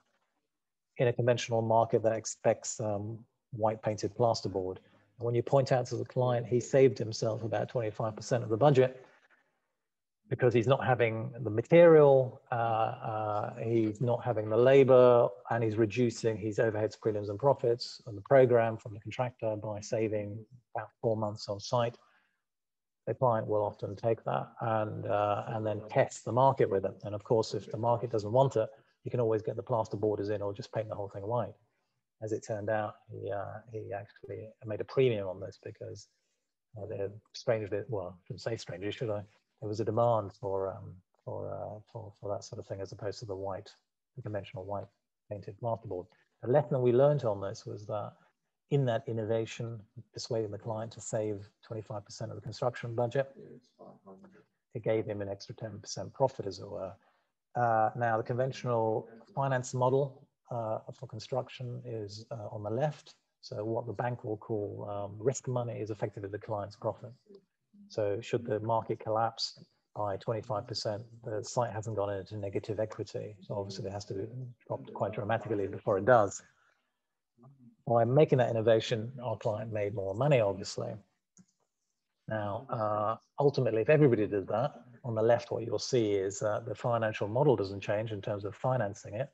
in a conventional market that expects um, white painted plasterboard? And when you point out to the client, he saved himself about 25% of the budget because he's not having the material, uh, uh, he's not having the labor, and he's reducing his overheads, premiums, and profits on the program from the contractor by saving about four months on site. The client will often take that and uh, and then test the market with it. And of course, if the market doesn't want it, you can always get the plaster borders in or just paint the whole thing white. As it turned out, he uh, he actually made a premium on this because uh, they're strangely well, I shouldn't say strangely, should I? There was a demand for um, for, uh, for for that sort of thing as opposed to the white, the conventional white painted plasterboard. The lesson we learned on this was that in that innovation, persuading the client to save 25% of the construction budget, it gave him an extra 10% profit, as it were. Uh, now, the conventional finance model uh, for construction is uh, on the left. So what the bank will call um, risk money is effectively the client's profit. So should the market collapse by 25%, the site hasn't gone into negative equity. So obviously it has to be dropped quite dramatically before it does. By making that innovation, our client made more money, obviously. Now, uh, ultimately, if everybody did that, on the left, what you'll see is uh, the financial model doesn't change in terms of financing it.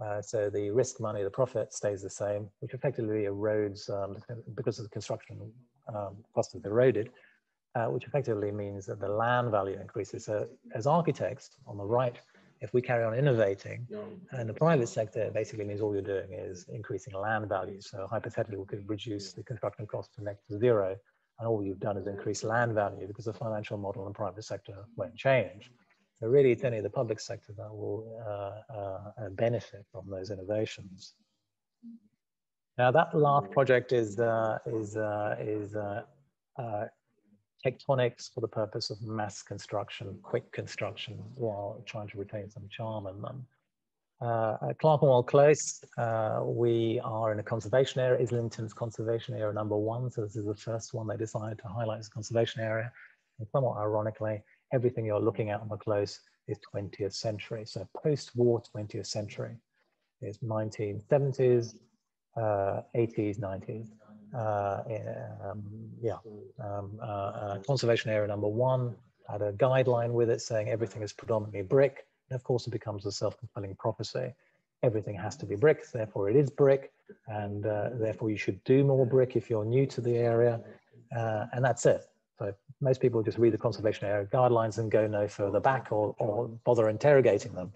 Uh, so the risk money, the profit stays the same, which effectively erodes um, because of the construction um, cost is eroded uh, which effectively means that the land value increases. So as architects on the right, if we carry on innovating, and the private sector basically means all you're doing is increasing land value. So hypothetically, we could reduce the construction cost to next to zero, and all you've done is increase land value because the financial model in private sector won't change. So really, it's only the public sector that will uh, uh, benefit from those innovations. Now, that last project is uh, is uh, is uh, uh, tectonics for the purpose of mass construction, quick construction, while trying to retain some charm in them. Uh, at Clerkenwell Close, uh, we are in a conservation area, Islington's conservation area number one. So this is the first one they decided to highlight as a conservation area. And somewhat ironically, everything you're looking at on the close is 20th century. So post-war 20th century is 1970s, uh, 80s, 90s uh, um, yeah, um, uh, uh, conservation area number one had a guideline with it saying everything is predominantly brick. And of course, it becomes a self-fulfilling prophecy. Everything has to be brick, therefore it is brick, and uh, therefore you should do more brick if you're new to the area, uh, and that's it. So most people just read the conservation area guidelines and go no further back or, or bother interrogating them.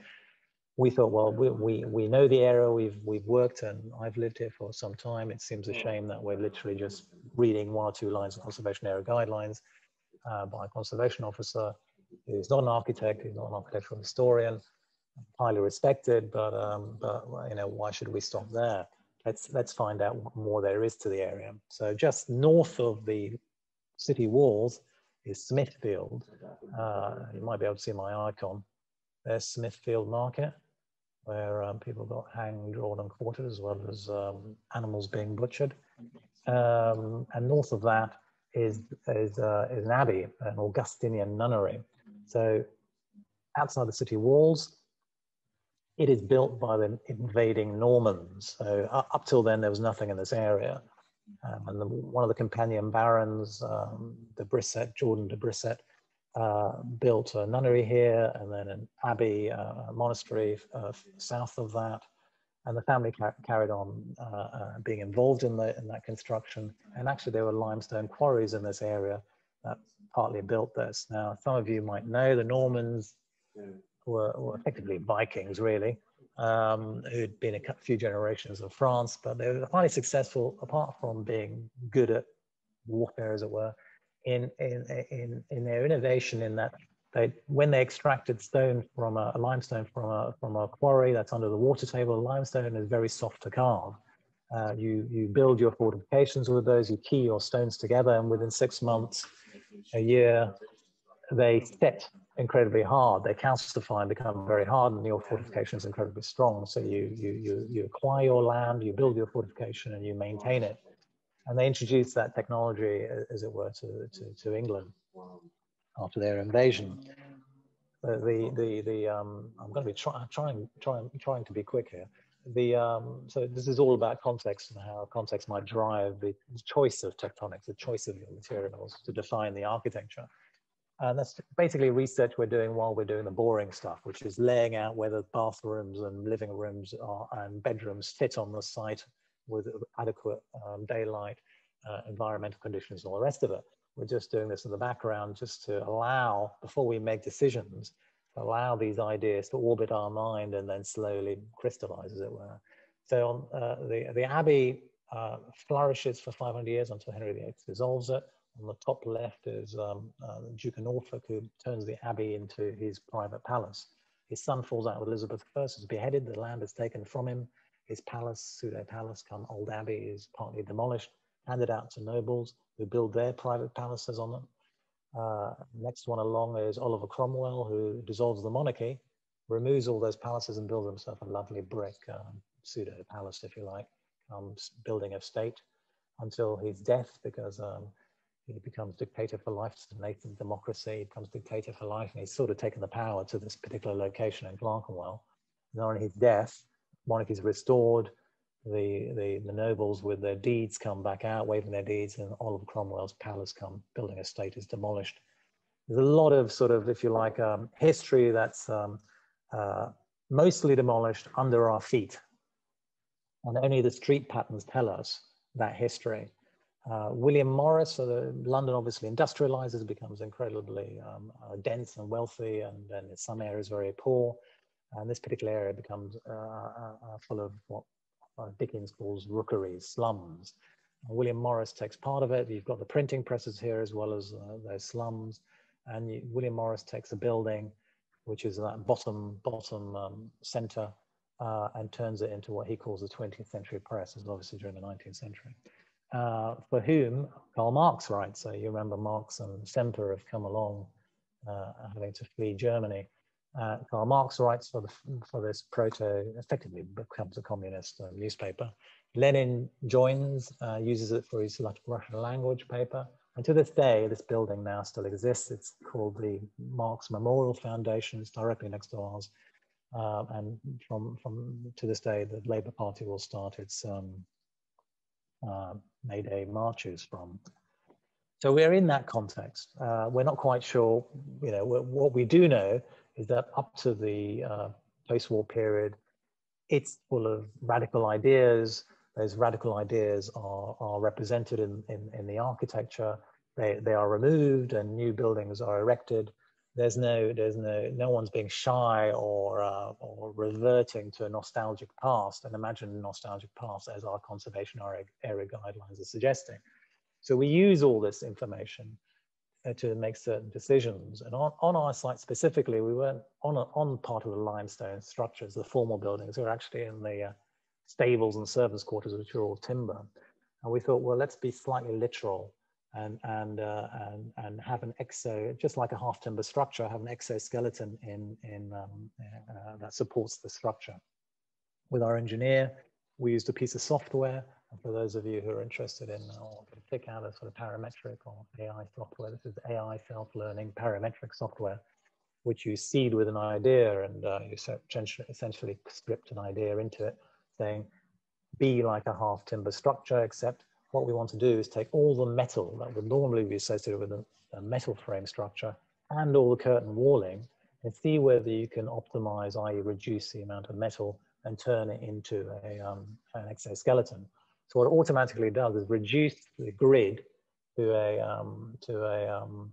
We thought, well, we, we, we know the area, we've, we've worked and I've lived here for some time. It seems a shame that we're literally just reading one or two lines of conservation area guidelines uh, by a conservation officer who's not an architect, who's not an architectural historian, highly respected, but, um, but you know, why should we stop there? Let's, let's find out what more there is to the area. So just north of the city walls is Smithfield. Uh, you might be able to see my icon. There's Smithfield Market, where um, people got hanged, drawn, and quartered, as well as um, animals being butchered. Um, and north of that is is, uh, is an abbey, an Augustinian nunnery. So outside the city walls, it is built by the invading Normans. So up till then, there was nothing in this area. Um, and the, one of the companion barons, um, de Briset, Jordan de Briset, uh, built a nunnery here and then an abbey, uh, a monastery uh, south of that. And the family ca carried on uh, uh, being involved in, the, in that construction. And actually, there were limestone quarries in this area that partly built this. Now, some of you might know the Normans were, were effectively Vikings, really um, who'd been a few generations of France, but they were highly successful, apart from being good at warfare, as it were, in, in, in, in their innovation in that they, when they extracted stone from a, a, limestone from a, from a quarry that's under the water table, limestone is very soft to carve. Uh, you, you build your fortifications with those, you key your stones together, and within six months, a year, they set incredibly hard. They calcify and become very hard, and your fortification is incredibly strong. So you, you, you, you acquire your land, you build your fortification, and you maintain it. And they introduced that technology, as it were, to, to, to England after their invasion. The, the, the, um, I'm going to be try, trying, trying, trying to be quick here. The, um, so this is all about context and how context might drive the choice of tectonics, the choice of materials to define the architecture. And that's basically research we're doing while we're doing the boring stuff, which is laying out whether bathrooms and living rooms are, and bedrooms fit on the site with adequate um, daylight, uh, environmental conditions, and all the rest of it. We're just doing this in the background just to allow, before we make decisions, allow these ideas to orbit our mind and then slowly crystallize, as it were. So on, uh, the, the Abbey uh, flourishes for 500 years until Henry VIII dissolves it. On the top left is um, uh, Duke of Norfolk, who turns the abbey into his private palace. His son falls out with Elizabeth I, is beheaded, the land is taken from him. His palace, pseudo palace, come Old Abbey, is partly demolished, handed out to nobles who build their private palaces on them. Uh, next one along is Oliver Cromwell, who dissolves the monarchy, removes all those palaces and builds himself a lovely brick um, pseudo palace, if you like, um, building of state until his death, because um, he becomes dictator for life. It's a nascent democracy. He becomes dictator for life, and he's sort of taken the power to this particular location in Clerkenwell. And on his death, monarchy is restored. The, the, the nobles with their deeds come back out, waving their deeds, and Oliver Cromwell's palace come, building estate is demolished. There's a lot of sort of, if you like, um, history that's um, uh, mostly demolished under our feet. And only the street patterns tell us that history. Uh, William Morris, so the, London obviously industrializes, becomes incredibly um, dense and wealthy, and then in some areas very poor. And this particular area becomes uh, uh, uh full of what uh, Dickens calls rookeries, slums. William Morris takes part of it. You've got the printing presses here as well as those slums. And you, William Morris takes a building, which is that bottom bottom um, center, and turns it into what he calls the 20th century press, as obviously during the 19th century uh, for whom Karl Marx writes. So you remember Marx and Semper have come along uh, having to flee Germany. Uh, Karl Marx writes for, the, for this proto, effectively becomes a communist uh, newspaper. Lenin joins, uh, uses it for his Russian language paper. And to this day, this building now still exists. It's called the Marx Memorial Foundation. It's directly next to ours. Uh, and from, from to this day, the Labour Party will start its um, uh, May Day marches from. So we're in that context. Uh, we're not quite sure, you know, what we do know is that up to the uh, post-war period, it's full of radical ideas. Those radical ideas are, are represented in, in, in the architecture. they, they are removed and new buildings are erected. There's no, there's no, no one's being shy or, uh, or reverting to a nostalgic past and imagine nostalgic past as our conservation area, area guidelines are suggesting. So we use all this information to make certain decisions. And on, on our site specifically, we weren't on, a, on part of the limestone structures, the formal buildings, we were actually in the uh, stables and servants' quarters, which are all timber. And we thought, well, let's be slightly literal and and uh, and and have an exo, just like a half timber structure, have an exoskeleton in in um, uh, that supports the structure. With our engineer, we used a piece of software. And for those of you who are interested in or can pick out a sort of parametric or AI software, this is AI self-learning parametric software, which you seed with an idea and uh, you essentially script an idea into it, saying, be like a half timber structure, except what we want to do is take all the metal that would normally be associated with a, a metal frame structure and all the curtain walling and see whether you can optimize, i.e. reduce the amount of metal and turn it into a, um, an exoskeleton. So what it automatically does is reduce the grid to a, um, to a, um,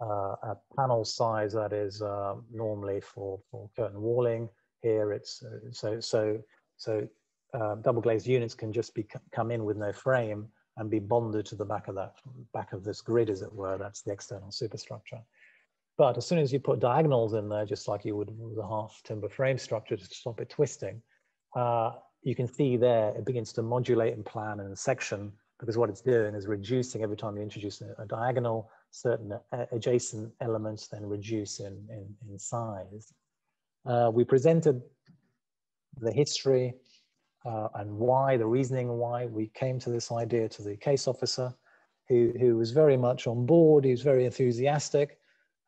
uh, a panel size that is uh, normally for, for curtain walling. Here it's, uh, so, so, so uh, double glazed units can just be come in with no frame and be bonded to the back of that back of this grid, as it were. That's the external superstructure. But as soon as you put diagonals in there, just like you would with a half timber frame structure to stop it twisting, uh, you can see there it begins to modulate and plan and section because what it's doing is reducing every time you introduce a, a diagonal, certain uh, adjacent elements then reduce in, in, in size. Uh, we presented the history uh, and why, the reasoning why we came to this idea to the case officer, who, who was very much on board, he was very enthusiastic,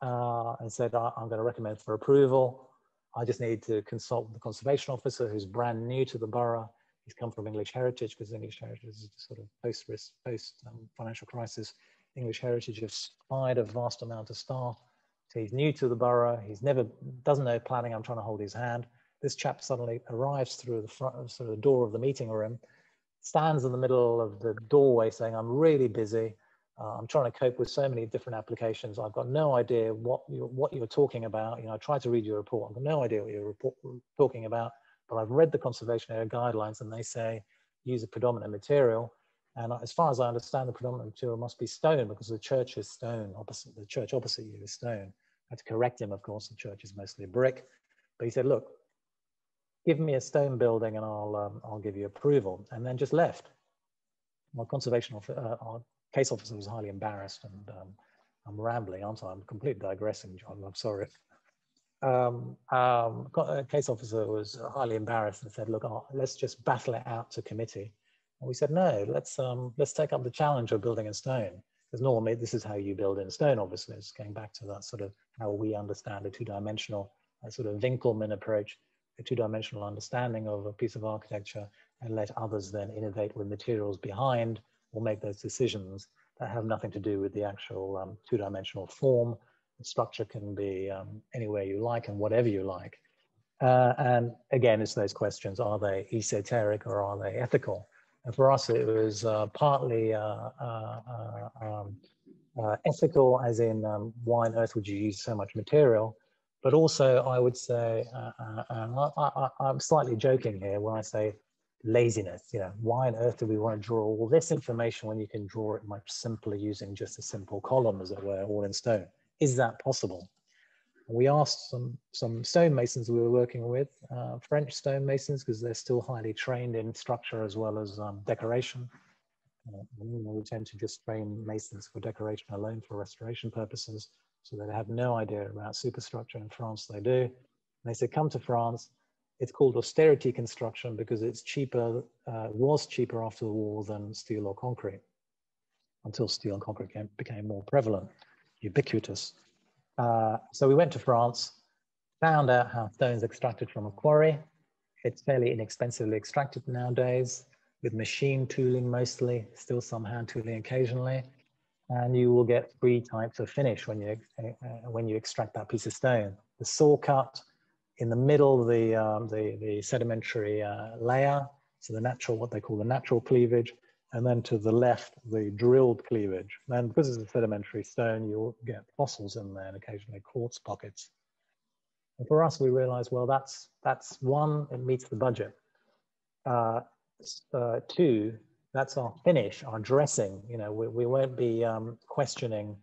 uh, and said, I'm going to recommend for approval. I just need to consult the conservation officer who's brand new to the borough. He's come from English Heritage because English Heritage is sort of post-risk, post-financial um, crisis. English Heritage has fired a vast amount of staff. So he's new to the borough. He's never, doesn't know planning. I'm trying to hold his hand this chap suddenly arrives through the front, sort of the door of the meeting room, stands in the middle of the doorway saying, I'm really busy. Uh, I'm trying to cope with so many different applications. I've got no idea what you're, what you're talking about. You know, I tried to read your report. I've got no idea what you're report, talking about, but I've read the conservation area guidelines and they say use a predominant material. And as far as I understand, the predominant material must be stone because the church is stone. Opposite the church opposite you is stone. I had to correct him, of course. The church is mostly brick. But he said, look, give me a stone building and I'll, um, I'll give you approval, and then just left. My conservation uh, our case officer was highly embarrassed and um, I'm rambling, aren't I? I'm completely digressing, John, I'm sorry. Um, um, case officer was highly embarrassed and said, look, oh, let's just battle it out to committee. And we said, no, let's, um, let's take up the challenge of building in stone. Because normally this is how you build in stone, obviously. It's going back to that sort of how we understand a two-dimensional sort of Winckelmann approach a two-dimensional understanding of a piece of architecture and let others then innovate with materials behind or make those decisions that have nothing to do with the actual um, two-dimensional form. The structure can be um, anywhere you like and whatever you like. Uh, and again, it's those questions, are they esoteric or are they ethical? And for us, it was uh, partly uh, uh, uh um, uh, ethical, as in um, why on earth would you use so much material? But also, I would say, I, am slightly joking here when I say laziness. You know, why on earth do we want to draw all this information when you can draw it much simpler using just a simple column, as it were, all in stone? Is that possible? We asked some some stonemasons we were working with, uh, French stonemasons, because they're still highly trained in structure as well as um, decoration. Uh, we tend to just train masons for decoration alone for restoration purposes. So they have no idea about superstructure. In France, they do. And they said, come to France. It's called austerity construction because it's cheaper, uh, was cheaper after the war than steel or concrete until steel and concrete became, became more prevalent, ubiquitous. Uh, so we went to France, found out how stone is extracted from a quarry. It's fairly inexpensively extracted nowadays with machine tooling mostly, still some hand tooling occasionally and you will get three types of finish when you uh, when you extract that piece of stone. The saw cut in the middle, the um, the, the sedimentary uh, layer, so the natural what they call the natural cleavage, and then to the left, the drilled cleavage. And because it's a sedimentary stone, you'll get fossils in there and occasionally quartz pockets. And for us, we realized, well, that's, that's one, it meets the budget. Uh, uh, two, that's our finish, our dressing. You know, we, we won't be um, questioning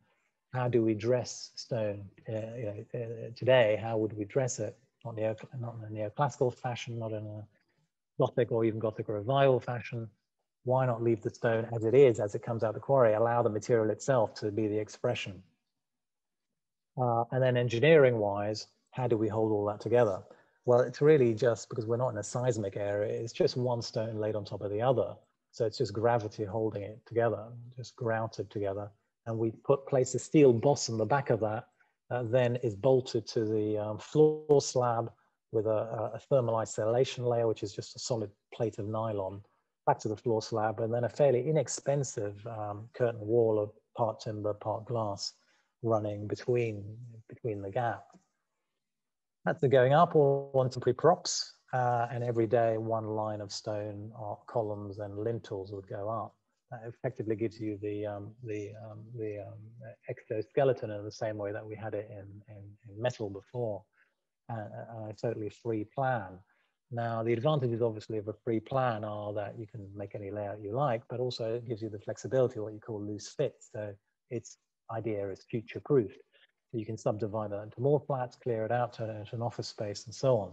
how do we dress stone uh, you know, uh, today? How would we dress it? Not, neo, not in a neoclassical fashion, not in a Gothic or even Gothic revival fashion. Why not leave the stone as it is, as it comes out of the quarry, allow the material itself to be the expression? Uh, and then engineering wise, how do we hold all that together? Well, it's really just because we're not in a seismic area, it's just one stone laid on top of the other. So it's just gravity holding it together, just grouted together. And we put place a steel boss on the back of that, uh, then is bolted to the um, floor slab with a, a, thermal isolation layer, which is just a solid plate of nylon, back to the floor slab, and then a fairly inexpensive um, curtain wall of part timber, part glass running between, between the gap. That's the going up or on temporary props. Uh, and every day one line of stone columns and lintels would go up. Effectively gives you the um, the um, the um, exoskeleton in the same way that we had it in, in, in metal before, and, a totally free plan. Now the advantages obviously of a free plan are that you can make any layout you like, but also it gives you the flexibility, what you call loose fit. So its idea is future proofed. So you can subdivide that into more flats, clear it out, turn it into an office space and so on.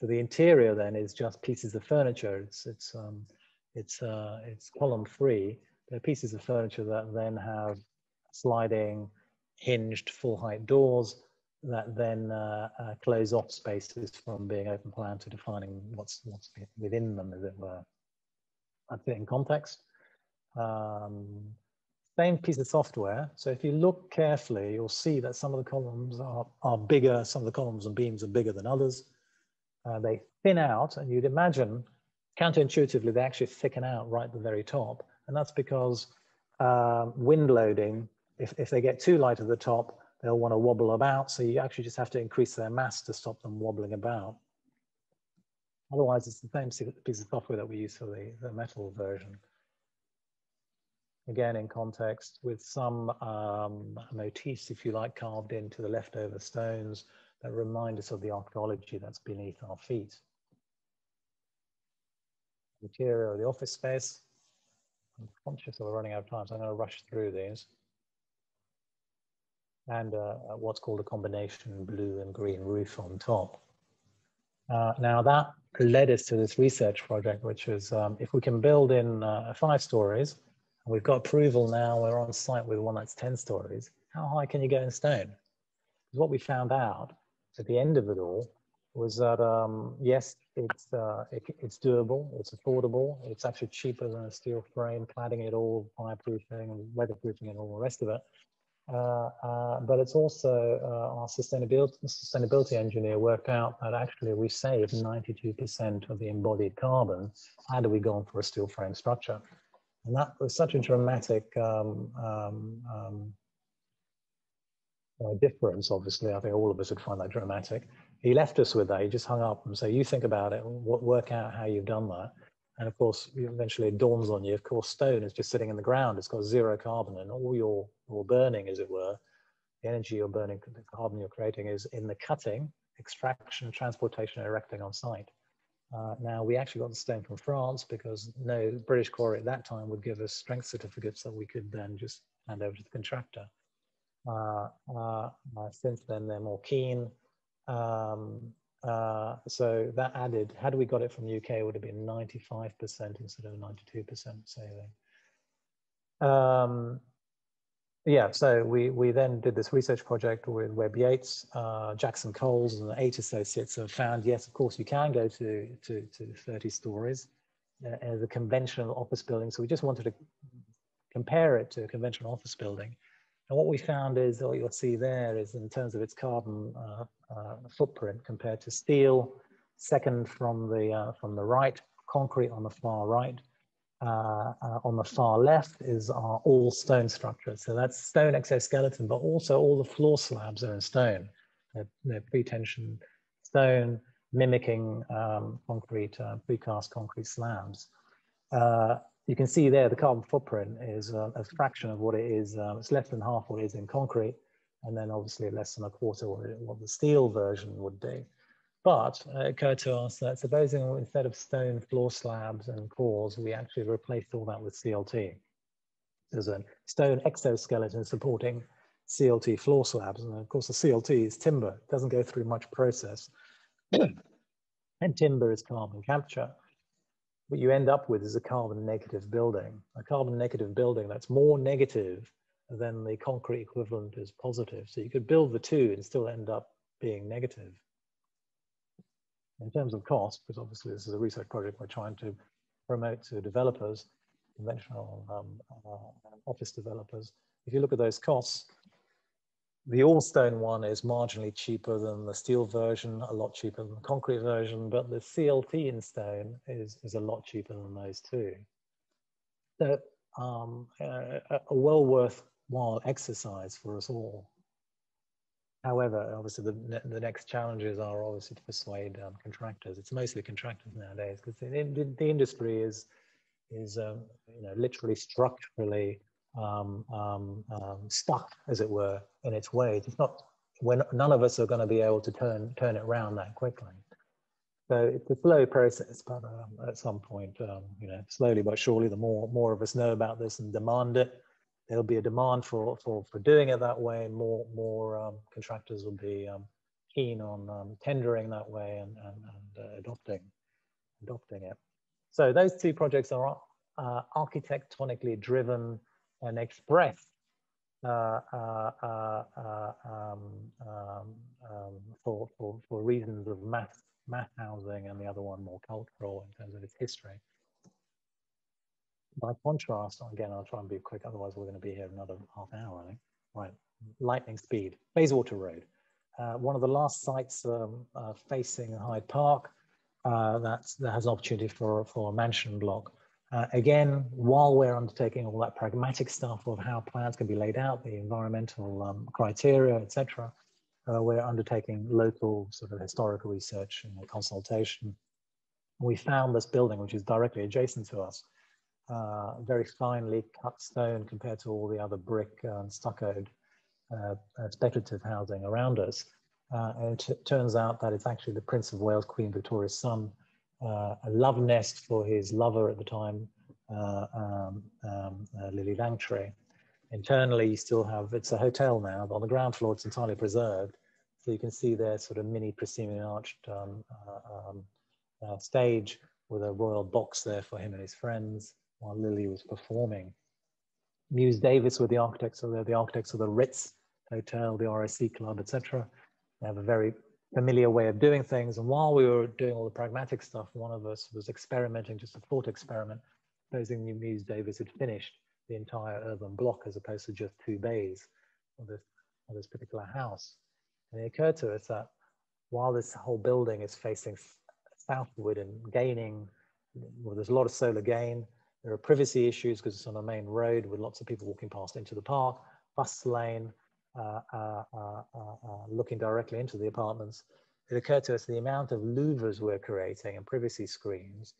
So the interior then is just pieces of furniture. It's, it's, um, it's, uh, it's column free. They're pieces of furniture that then have sliding hinged full height doors that then uh, uh, close off spaces from being open plan to defining what's, what's within them, as it were. That's it in context. Um, same piece of software. So if you look carefully, you'll see that some of the columns are, are bigger, some of the columns and beams are bigger than others. Uh, they thin out, and you'd imagine counterintuitively they actually thicken out right at the very top. And that's because um, wind loading, if, if they get too light at the top, they'll want to wobble about. So you actually just have to increase their mass to stop them wobbling about. Otherwise, it's the same piece of software that we use for the, the metal version again in context with some um, motifs, if you like, carved into the leftover stones that remind us of the archaeology that's beneath our feet. Interior of the office space. I'm conscious that we're running out of time, so I'm going to rush through these. And uh, what's called a combination blue and green roof on top. Uh, now that led us to this research project, which is um, if we can build in uh, five stories, and we've got approval now, we're on site with one that's 10 stories. How high can you go in stone? Because what we found out at the end of it all was that, um, yes, it's, uh, it, it's doable, it's affordable, it's actually cheaper than a steel frame, cladding it all, fireproofing, and weatherproofing and all the rest of it. Uh, uh, but it's also uh, our sustainability, sustainability engineer worked out that actually we saved 92% of the embodied carbon had we gone for a steel frame structure. And that was such a dramatic um, um, um, uh, difference, obviously. I think all of us would find that dramatic. He left us with that. He just hung up and said, you think about it, work out how you've done that. And of course, eventually it dawns on you, of course, stone is just sitting in the ground. It's got zero carbon and all your, your burning, as it were, the energy you're burning, the carbon you're creating is in the cutting, extraction, transportation, and erecting on site. Uh, now, we actually got the stone from France because no British quarry at that time would give us strength certificates that we could then just hand over to the contractor. Uh, uh, uh since then, they're more keen. Um, uh, so that added, had we got it from UK, it would have been 95% instead of 92% saving. Um, yeah, so we, we then did this research project with Webb Yates, uh, Jackson Coles, and eight associates and found, yes, of course, you can go to, to, to 30 stories uh, as a conventional office building. So we just wanted to compare it to a conventional office building. And what we found is, what you'll see there is in terms of its carbon uh, uh footprint compared to steel, second from the, uh, from the right, concrete on the far right, uh, uh, on the far left is our all stone structure. So that's stone exoskeleton, but also all the floor slabs are in stone. They're, they're pre-tensioned stone, mimicking um, concrete, uh, precast concrete slabs. Uh, you can see there the carbon footprint is uh, a fraction of what it is. Um, it's less than half what it is in concrete, and then obviously less than a quarter what, it, what the steel version would be. But uh, it occurred to us that supposing instead of stone floor slabs and cores, we actually replaced all that with CLT. There's a stone exoskeleton supporting CLT floor slabs. And of course, the CLT is timber, it doesn't go through much process. and timber is carbon capture. What you end up with is a carbon negative building, a carbon negative building that's more negative than the concrete equivalent is positive. So you could build the two and still end up being negative. In terms of cost, because obviously this is a research project we're trying to promote to developers, conventional um, uh, office developers. If you look at those costs, the all stone one is marginally cheaper than the steel version, a lot cheaper than the concrete version, but the CLT in stone is, is a lot cheaper than those two. So um, a, a well worthwhile exercise for us all. However, obviously the, the next challenges are obviously to persuade um, contractors. It's mostly contractors nowadays because the, the, industry is, is um, you know, literally structurally um, um, um, stuck, as it were, in its ways. It's not when none of us are going to be able to turn turn it around that quickly. So it's a slow process, but um, at some point, um, you know, slowly but surely, the more more of us know about this and demand it, there'll be a demand for for for doing it that way, more more contractors will be keen on tendering that way and and, and uh, adopting adopting it. So those two projects are uh, architectonically driven and express uh, uh, uh, uh um, um, um, for, for, for reasons of mass, mass housing and the other one more cultural in terms of its history. By contrast, again, I'll try and be quick, otherwise we're going to be here another half hour, I think. Right, lightning speed, Bayswater Road. Uh, one of the last sites um, uh, facing Hyde Park uh, that, that has an opportunity for, for a mansion block. Uh, again, while we're undertaking all that pragmatic stuff of how plans can be laid out, the environmental um, criteria, etc., uh, we're undertaking local sort of historical research and consultation. We found this building, which is directly adjacent to us, uh, very finely cut stone compared to all the other brick and stuccoed uh, uh, speculative housing around us. And it turns out that it's actually the Prince of Wales, Queen Victoria's son, a love nest for his lover at the time, uh, um, um, uh, Lillie Langtry. Internally, you still have, it's a hotel now, but on the ground floor, it's entirely preserved. So you can see their sort of mini proscenium arched um, um, uh, stage with a royal box there for him and his friends while Lillie was performing. Mewès Davis were the architects, they're the architects of the Ritz Hotel, the RAC Club, etc. They have a very familiar way of doing things. And while we were doing all the pragmatic stuff, one of us was experimenting, just a thought experiment, supposing the Mewès Davis had finished the entire urban block as opposed to just two bays of this, of this particular house. And it occurred to us that while this whole building is facing southward and gaining, well, there's a lot of solar gain. There are privacy issues because it's on a main road with lots of people walking past into the park, bus lane, looking directly into the apartments, it occurred to us the amount of louvers we're creating and privacy screens,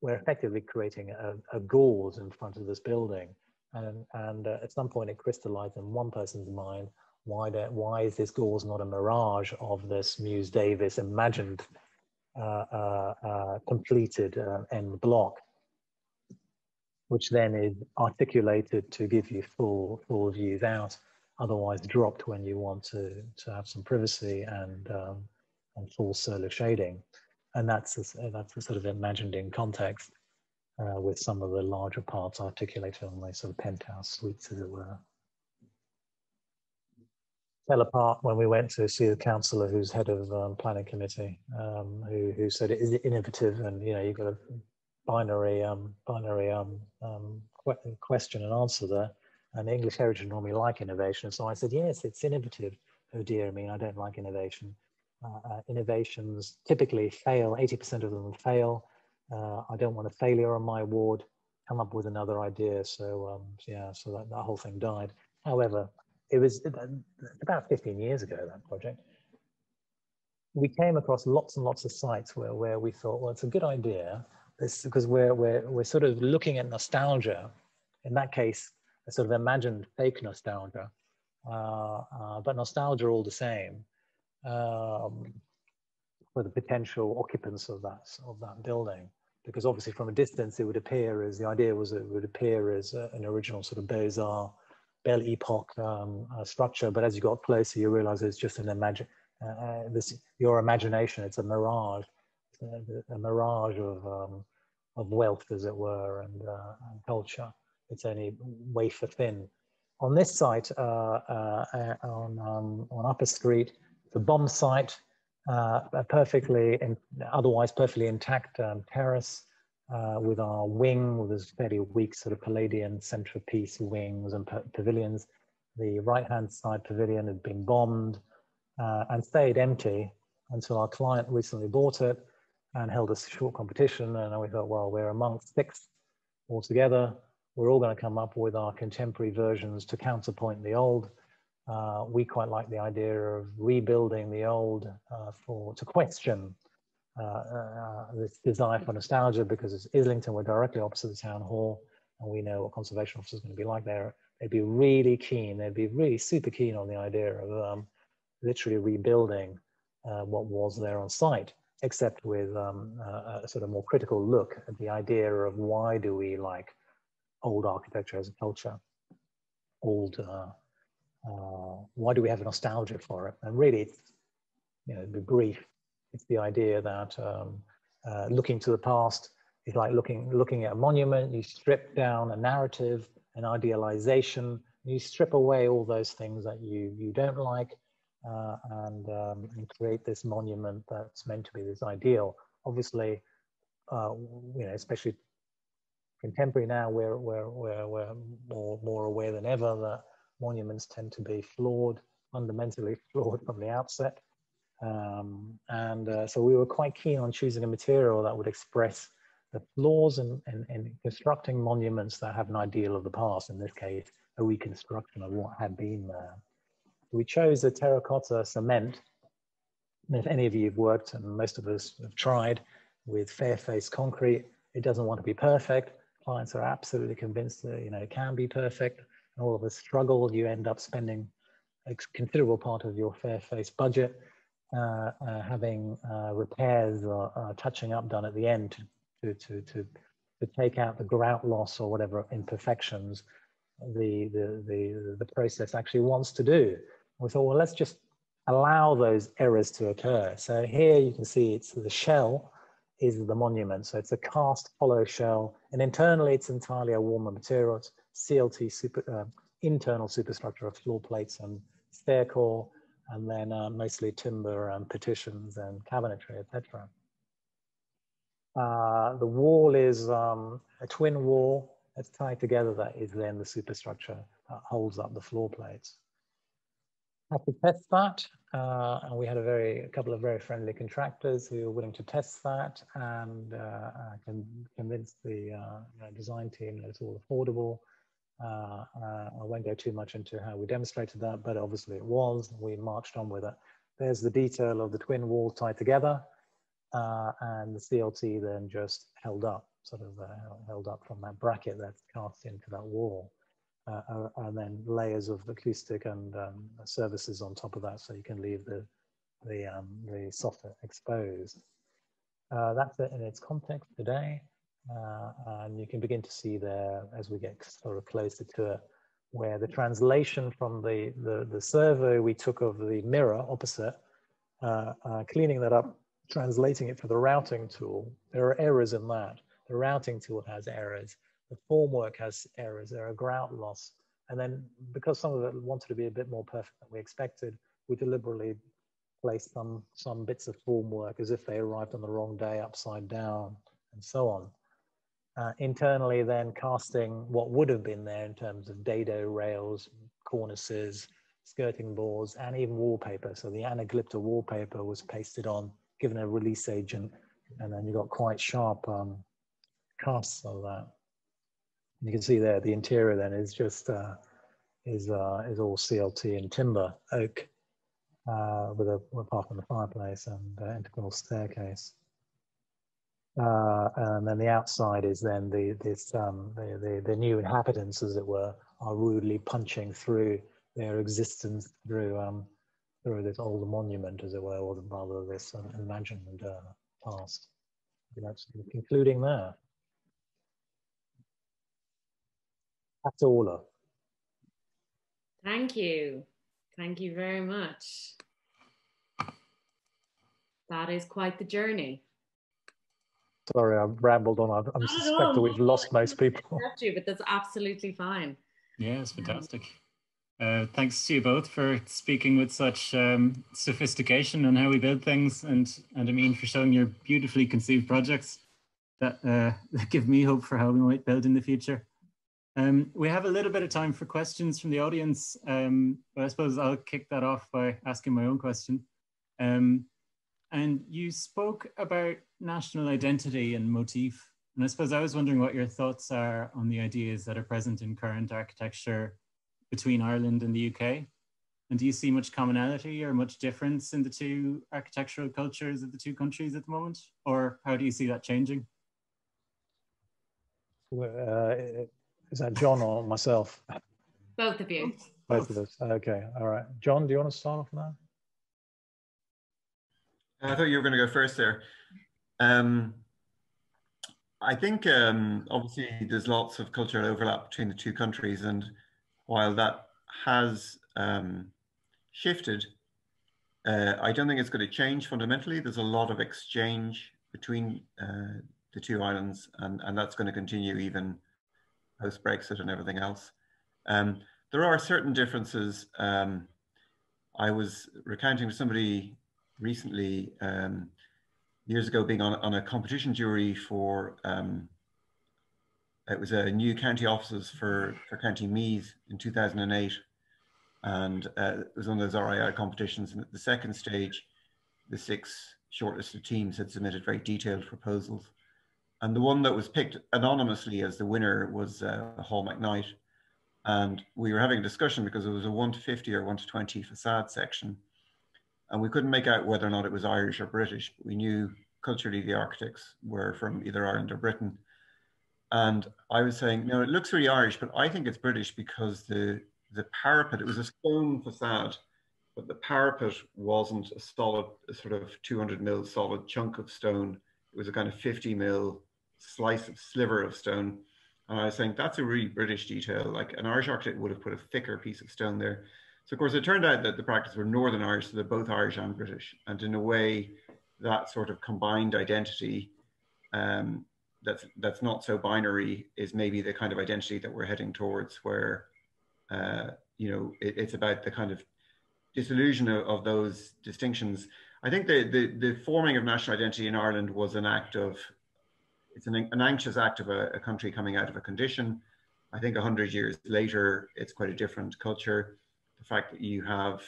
we're effectively creating a, a gauze in front of this building. And, and uh, at some point it crystallized in one person's mind, why, do, why is this gauze not a mirage of this Mewès Davis imagined uh, uh, uh, completed end block, which then is articulated to give you full, full views out otherwise dropped when you want to, to have some privacy and, um, and full solar shading. And that's a, that's a sort of imagined in context uh, with some of the larger parts articulated on those sort of penthouse suites, as it were. Fell apart when we went to see the councillor who's head of um, planning committee, um, who, who said it is innovative and, you know, you've got a binary, um, binary um, um, question and answer there and English heritage normally like innovation. So I said, yes, it's innovative. Oh dear, I mean, I don't like innovation. Uh, uh, innovations typically fail, 80% of them fail. Uh, I don't want a failure on my ward. Come up with another idea. So um, yeah, so that, that whole thing died. However, it was about 15 years ago, that project. We came across lots and lots of sites where, where we thought, well, it's a good idea, this because we're, we're, we're sort of looking at nostalgia. In that case, a sort of imagined fake nostalgia, uh, uh, but nostalgia all the same um, for the potential occupants of that, of that building. Because obviously from a distance, it would appear as, the idea was it would appear as a, an original sort of Beaux-Arts, Belle Epoque um, uh, structure, but as you got closer, you realize it's just an imagine, uh, uh, this, your imagination, it's a mirage, a, a mirage of, um, of wealth, as it were, and, uh, and, culture. It's only wafer thin. On this site, uh, uh, on, um, on Upper Street, the bomb site, a perfectly, in, otherwise perfectly intact um, terrace, uh, with our wing with this fairly weak sort of Palladian centerpiece wings and pavilions. The right-hand side pavilion had been bombed uh, and stayed empty until our client recently bought it and held a short competition. And we thought, well, we're amongst six altogether. We're all going to come up with our contemporary versions to counterpoint the old. Uh, we quite like the idea of rebuilding the old uh, for to question uh, uh, this desire for nostalgia because it's Islington, we're directly opposite the town hall, and we know what conservation officers are going to be like there. They'd be really keen, they'd be really super keen on the idea of um, literally rebuilding uh, what was there on site, except with um, a, a sort of more critical look at the idea of why do we like old architecture as a culture, old, uh, uh, why do we have a nostalgia for it? And really, it's, you know, be brief, it's the idea that um, uh, looking to the past is like looking looking at a monument. You strip down a narrative, an idealization. You strip away all those things that you you don't like, uh, and um, and create this monument that's meant to be this ideal. Obviously, uh, you know, especially contemporary now, we're we're we're, we're more more aware than ever that monuments tend to be flawed, fundamentally flawed from the outset. Um, and uh, so we were quite keen on choosing a material that would express the flaws in, in, in, constructing monuments that have an ideal of the past, in this case, a reconstruction of what had been there. We chose a terracotta cement. If any of you have worked, and most of us have tried, with fair-face concrete, it doesn't want to be perfect. Clients are absolutely convinced that you know it can be perfect. And all of us struggle. You end up spending a considerable part of your fair-face budget uh, uh, having uh, repairs or touching up done at the end to, to, to, to take out the grout loss or whatever imperfections the, the, the, the process actually wants to do. We thought, well, let's just allow those errors to occur. So here you can see it's the shell is the monument. So it's a cast hollow shell and internally it's entirely a warmer material. It's CLT super, uh, internal superstructure of floor plates and stair core and then uh, mostly timber and partitions and cabinetry, etc. Uh, the wall is um, a twin wall that's tied together that is then the superstructure that holds up the floor plates. Have to test that, uh, and we had a very a couple of very friendly contractors who were willing to test that and uh, can convince the uh, design team that it's all affordable uh, uh, I won't go too much into how we demonstrated that, but obviously it was, we marched on with it. There's the detail of the twin walls tied together uh, and the CLT then just held up, sort of uh, held up from that bracket that's cast into that wall. Uh, uh, and then layers of acoustic and um, services on top of that so you can leave the, the, um, the soffit exposed. that's it in its context today. Uh, and you can begin to see there as we get sort of closer to it, where the translation from the, the, the survey we took of the mirror opposite, uh, uh, cleaning that up, translating it for the routing tool, there are errors in that. The routing tool has errors. The formwork has errors. There are grout loss. And then because some of it wanted to be a bit more perfect than we expected, we deliberately placed some, some bits of formwork as if they arrived on the wrong day upside down and so on uh, internally then casting what would have been there in terms of dado rails, cornices, skirting boards, and even wallpaper. So the anaglypta wallpaper was pasted on, given a release agent, and then you got quite sharp um, casts of that. You can see there the interior then is just uh, is uh, is all CLT and timber oak uh, with a apart from the fireplace and uh, integral staircase. Uh, and then the outside is then the this um, the, the, the new inhabitants, as it were, are rudely punching through their existence through um, through this old monument, as it were, or rather this um, imagined uh, past. That's concluding there. That's all. Thank you. Thank you very much. That is quite the journey. Sorry, I've rambled on. I, I suspect that we've lost most people. You, but that's absolutely fine. Yeah, it's fantastic. Uh, thanks to you both for speaking with such um, sophistication on how we build things, and and I mean for showing your beautifully conceived projects that, uh, that give me hope for how we might build in the future. Um, we have a little bit of time for questions from the audience, um, but I suppose I'll kick that off by asking my own question. Um, and you spoke about national identity and motif. And I suppose I was wondering what your thoughts are on the ideas that are present in current architecture between Ireland and the UK. And do you see much commonality or much difference in the two architectural cultures of the two countries at the moment? Or how do you see that changing? Uh, is that John or myself? Both of you. Both of us. Okay. All right. John, do you want to start off now? I thought you were going to go first there. Um, I think um, obviously there's lots of cultural overlap between the two countries, and while that has um, shifted, uh, I don't think it's going to change fundamentally. There's a lot of exchange between uh, the two islands, and, and that's going to continue even post Brexit and everything else. Um, there are certain differences. Um, I was recounting to somebody recently, um, years ago, being on, on a competition jury for, um, it was a new county offices for, for County Meath in 2008. And uh, it was one of those RIAI competitions. And at the second stage, the six shortlisted teams had submitted very detailed proposals. And the one that was picked anonymously as the winner was uh, Hall McKnight. And we were having a discussion because it was a 1 to 50 or 1 to 20 facade section. And we couldn't make out whether or not it was Irish or British. We knew culturally the architects were from either Ireland or Britain. And I was saying, no, it looks really Irish, but I think it's British because the, the parapet, it was a stone facade, but the parapet wasn't a solid, a sort of 200 mil solid chunk of stone. It was a kind of 50 mil slice of sliver of stone. And I was saying, that's a really British detail. Like an Irish architect would have put a thicker piece of stone there. So, of course, it turned out that the practice were Northern Irish, so they're both Irish and British. And in a way, that sort of combined identity um, that's, that's not so binary is maybe the kind of identity that we're heading towards, where, uh, you know, it, it's about the kind of disillusion of, of those distinctions. I think the, the, the forming of national identity in Ireland was an act of, it's an, an anxious act of a, a country coming out of a condition. I think 100 years later, it's quite a different culture the fact that you have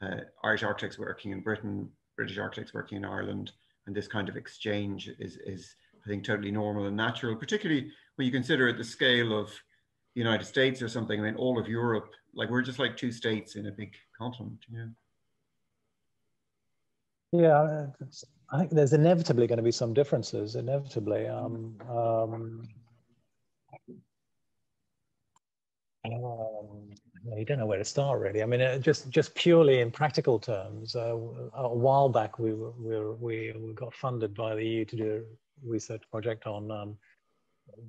uh, Irish architects working in Britain, British architects working in Ireland, and this kind of exchange is, is I think, totally normal and natural, particularly when you consider at the scale of the United States or something. I mean, all of Europe, like we're just like two states in a big continent, you know? Yeah, I think there's inevitably going to be some differences, inevitably. Um, um, um, you don't know where to start really. I mean, uh, just just purely in practical terms, uh, a while back we were, we, we got funded by the EU to do a research project on um,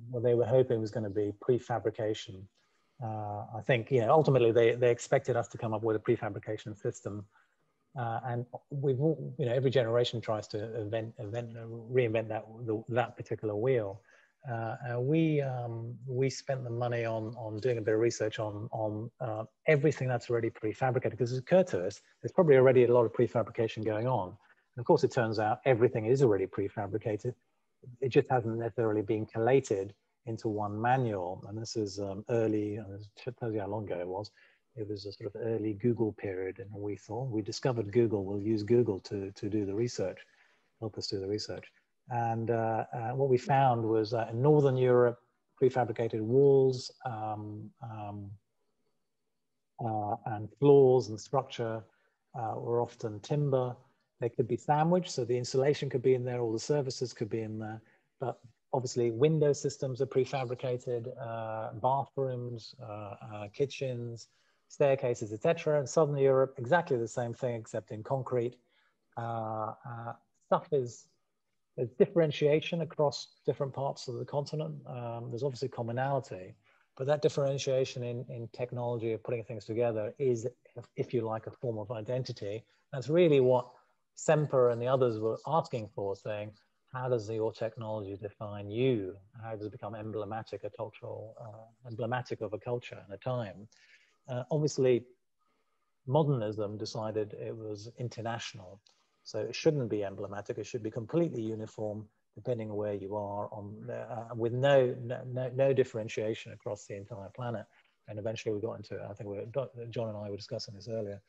what they were hoping was going to be prefabrication. Uh, I think you know ultimately they they expected us to come up with a prefabrication system, uh, and we've you know every generation tries to invent, invent reinvent that that particular wheel. Uh, uh, we um, we spent the money on on doing a bit of research on on uh, everything that's already prefabricated because it occurred to us there's probably already a lot of prefabrication going on. And of course, it turns out everything is already prefabricated. It just hasn't necessarily been collated into one manual. And this is um, early. It tells you how long ago it was. It was a sort of early Google period, and we thought we discovered Google. We'll use Google to to do the research, help us do the research. And uh, uh, what we found was that in Northern Europe, prefabricated walls um, um, uh, and floors and structure uh, were often timber. they could be sandwiched, so the insulation could be in there, all the services could be in there, but obviously window systems are prefabricated, uh, bathrooms, uh, kitchens, staircases, etc. In Southern Europe, exactly the same thing, except in concrete. Uh, uh, stuff is, there's differentiation across different parts of the continent. Um, there's obviously commonality, but that differentiation in, in technology of putting things together is, if you like, a form of identity. That's really what Semper and the others were asking for, saying, how does your technology define you? How does it become emblematic, a cultural, uh, emblematic of a culture and a time? Uh, obviously, modernism decided it was international. So it shouldn't be emblematic. It should be completely uniform, depending on where you are, on uh, with no, no no differentiation across the entire planet. And eventually, we got into. I think we John and I were discussing this earlier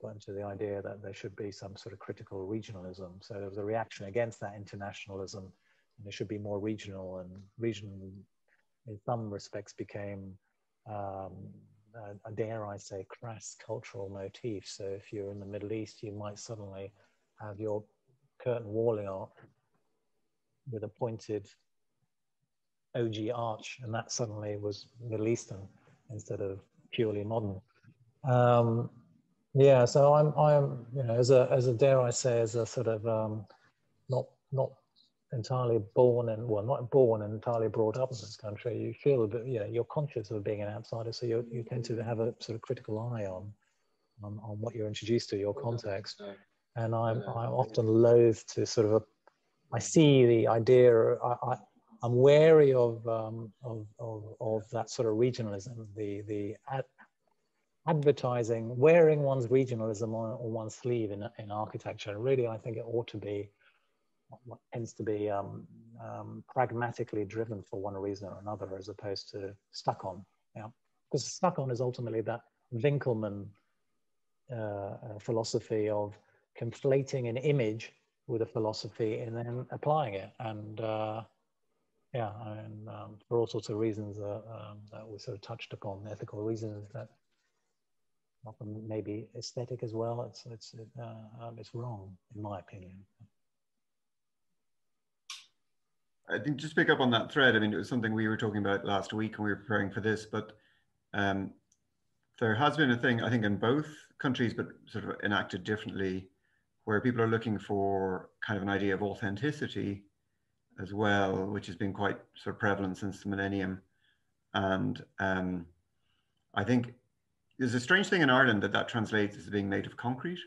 got into the idea that there should be some sort of critical regionalism. So there was a reaction against that internationalism, and it should be more regional. And region, in some respects, became, um, a, dare I say, crass cultural motif. So if you're in the Middle East, you might suddenly have your curtain walling art with a pointed ogee arch, and that suddenly was Middle Eastern instead of purely modern. Um, yeah, so I'm, I'm, you know, as a, as a dare I say, as a sort of um, not, not entirely born and well, not born and entirely brought up in this country. You feel a bit, you know, you're conscious of being an outsider, so you you tend to have a sort of critical eye on, on, on what you're introduced to, your context. And I'm, I'm often loath to sort of, I see the idea, I, I, I'm wary of, um, of, of, of that sort of regionalism, the, the advertising, wearing one's regionalism on, on one's sleeve in, in architecture. And really, I think it ought to be what tends to be um, um, pragmatically driven for one reason or another, as opposed to stuck on. Yeah, because stuck on is ultimately that Winckelmann uh, uh, philosophy of conflating an image with a philosophy and then applying it. And uh, yeah, and um, for all sorts of reasons uh, um, that we sort of touched upon, ethical reasons that maybe aesthetic as well. It's it's uh, um, it's wrong in my opinion. I think just pick up on that thread. I mean, it was something we were talking about last week when we were preparing for this, but um, there has been a thing I think in both countries, but sort of enacted differently, where people are looking for kind of an idea of authenticity as well, which has been quite sort of prevalent since the millennium. And um, I think there's a strange thing in Ireland that that translates as being made of concrete,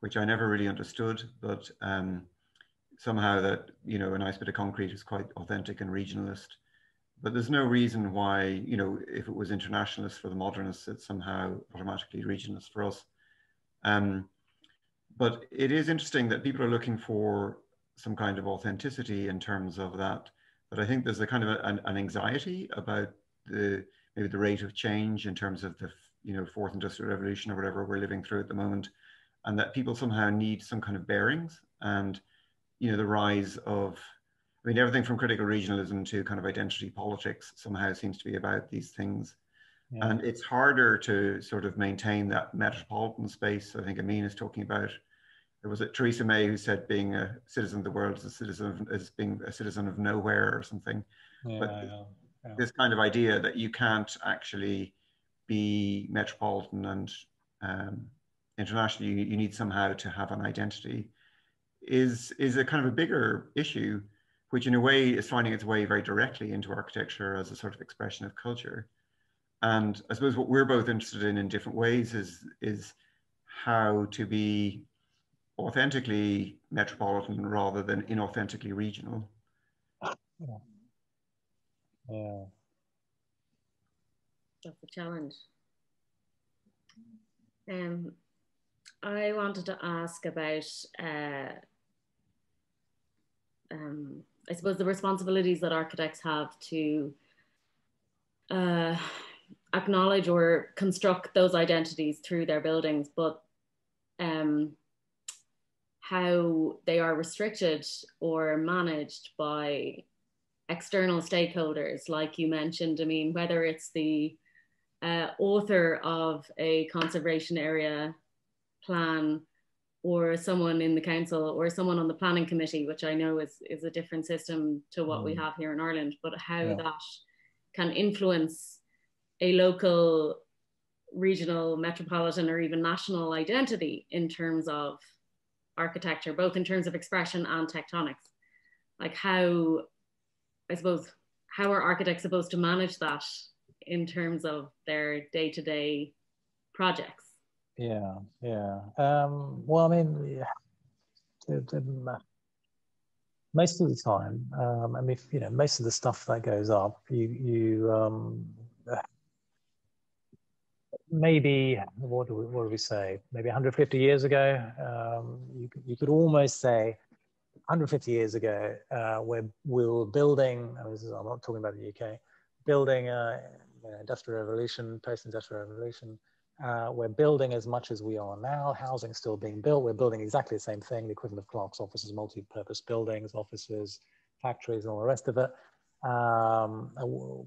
which I never really understood, but um, somehow that, you know, a nice bit of concrete is quite authentic and regionalist. But there's no reason why, you know, if it was internationalist for the modernists, it's somehow automatically regionalist for us. Um, but it is interesting that people are looking for some kind of authenticity in terms of that. But I think there's a kind of a, an, an anxiety about the maybe the rate of change in terms of the you know fourth industrial revolution or whatever we're living through at the moment and that people somehow need some kind of bearings and you know the rise of i mean everything from critical regionalism to kind of identity politics somehow seems to be about these things yeah. and it's harder to sort of maintain that metropolitan space i think amin is talking about there was it Theresa May who said being a citizen of the world is a citizen of, is being a citizen of nowhere or something. Yeah, but yeah, yeah. this kind of idea that you can't actually be metropolitan and um, international, you, you need somehow to have an identity, is, is a kind of a bigger issue, which in a way is finding its way very directly into architecture as a sort of expression of culture. And I suppose what we're both interested in in different ways is, is how to be authentically metropolitan rather than inauthentically regional. Yeah. yeah that's a challenge. Um, I wanted to ask about, uh, um, I suppose, the responsibilities that architects have to uh, acknowledge or construct those identities through their buildings, but um, how they are restricted or managed by external stakeholders, like you mentioned. I mean, whether it's the uh, author of a conservation area plan or someone in the council or someone on the planning committee, which I know is, is a different system to what mm. we have here in Ireland, but how yeah. that can influence a local, regional, metropolitan, or even national identity in terms of architecture, both in terms of expression and tectonics. Like how, I suppose, how are architects supposed to manage that in terms of their day to day projects? Yeah, yeah. Um, well, I mean, yeah, most of the time, um, I mean, you know, most of the stuff that goes up, you, you, um, maybe what do we, what do we say? Maybe 150 years ago, um, you, you could almost say 150 years ago, uh, we're, we were building. I is, I'm not talking about the UK, building a industrial revolution, post-industrial revolution. Uh, we're building as much as we are now. Housing still being built. We're building exactly the same thing, the equivalent of Clark's offices, multi-purpose buildings, offices, factories, and all the rest of it. Um,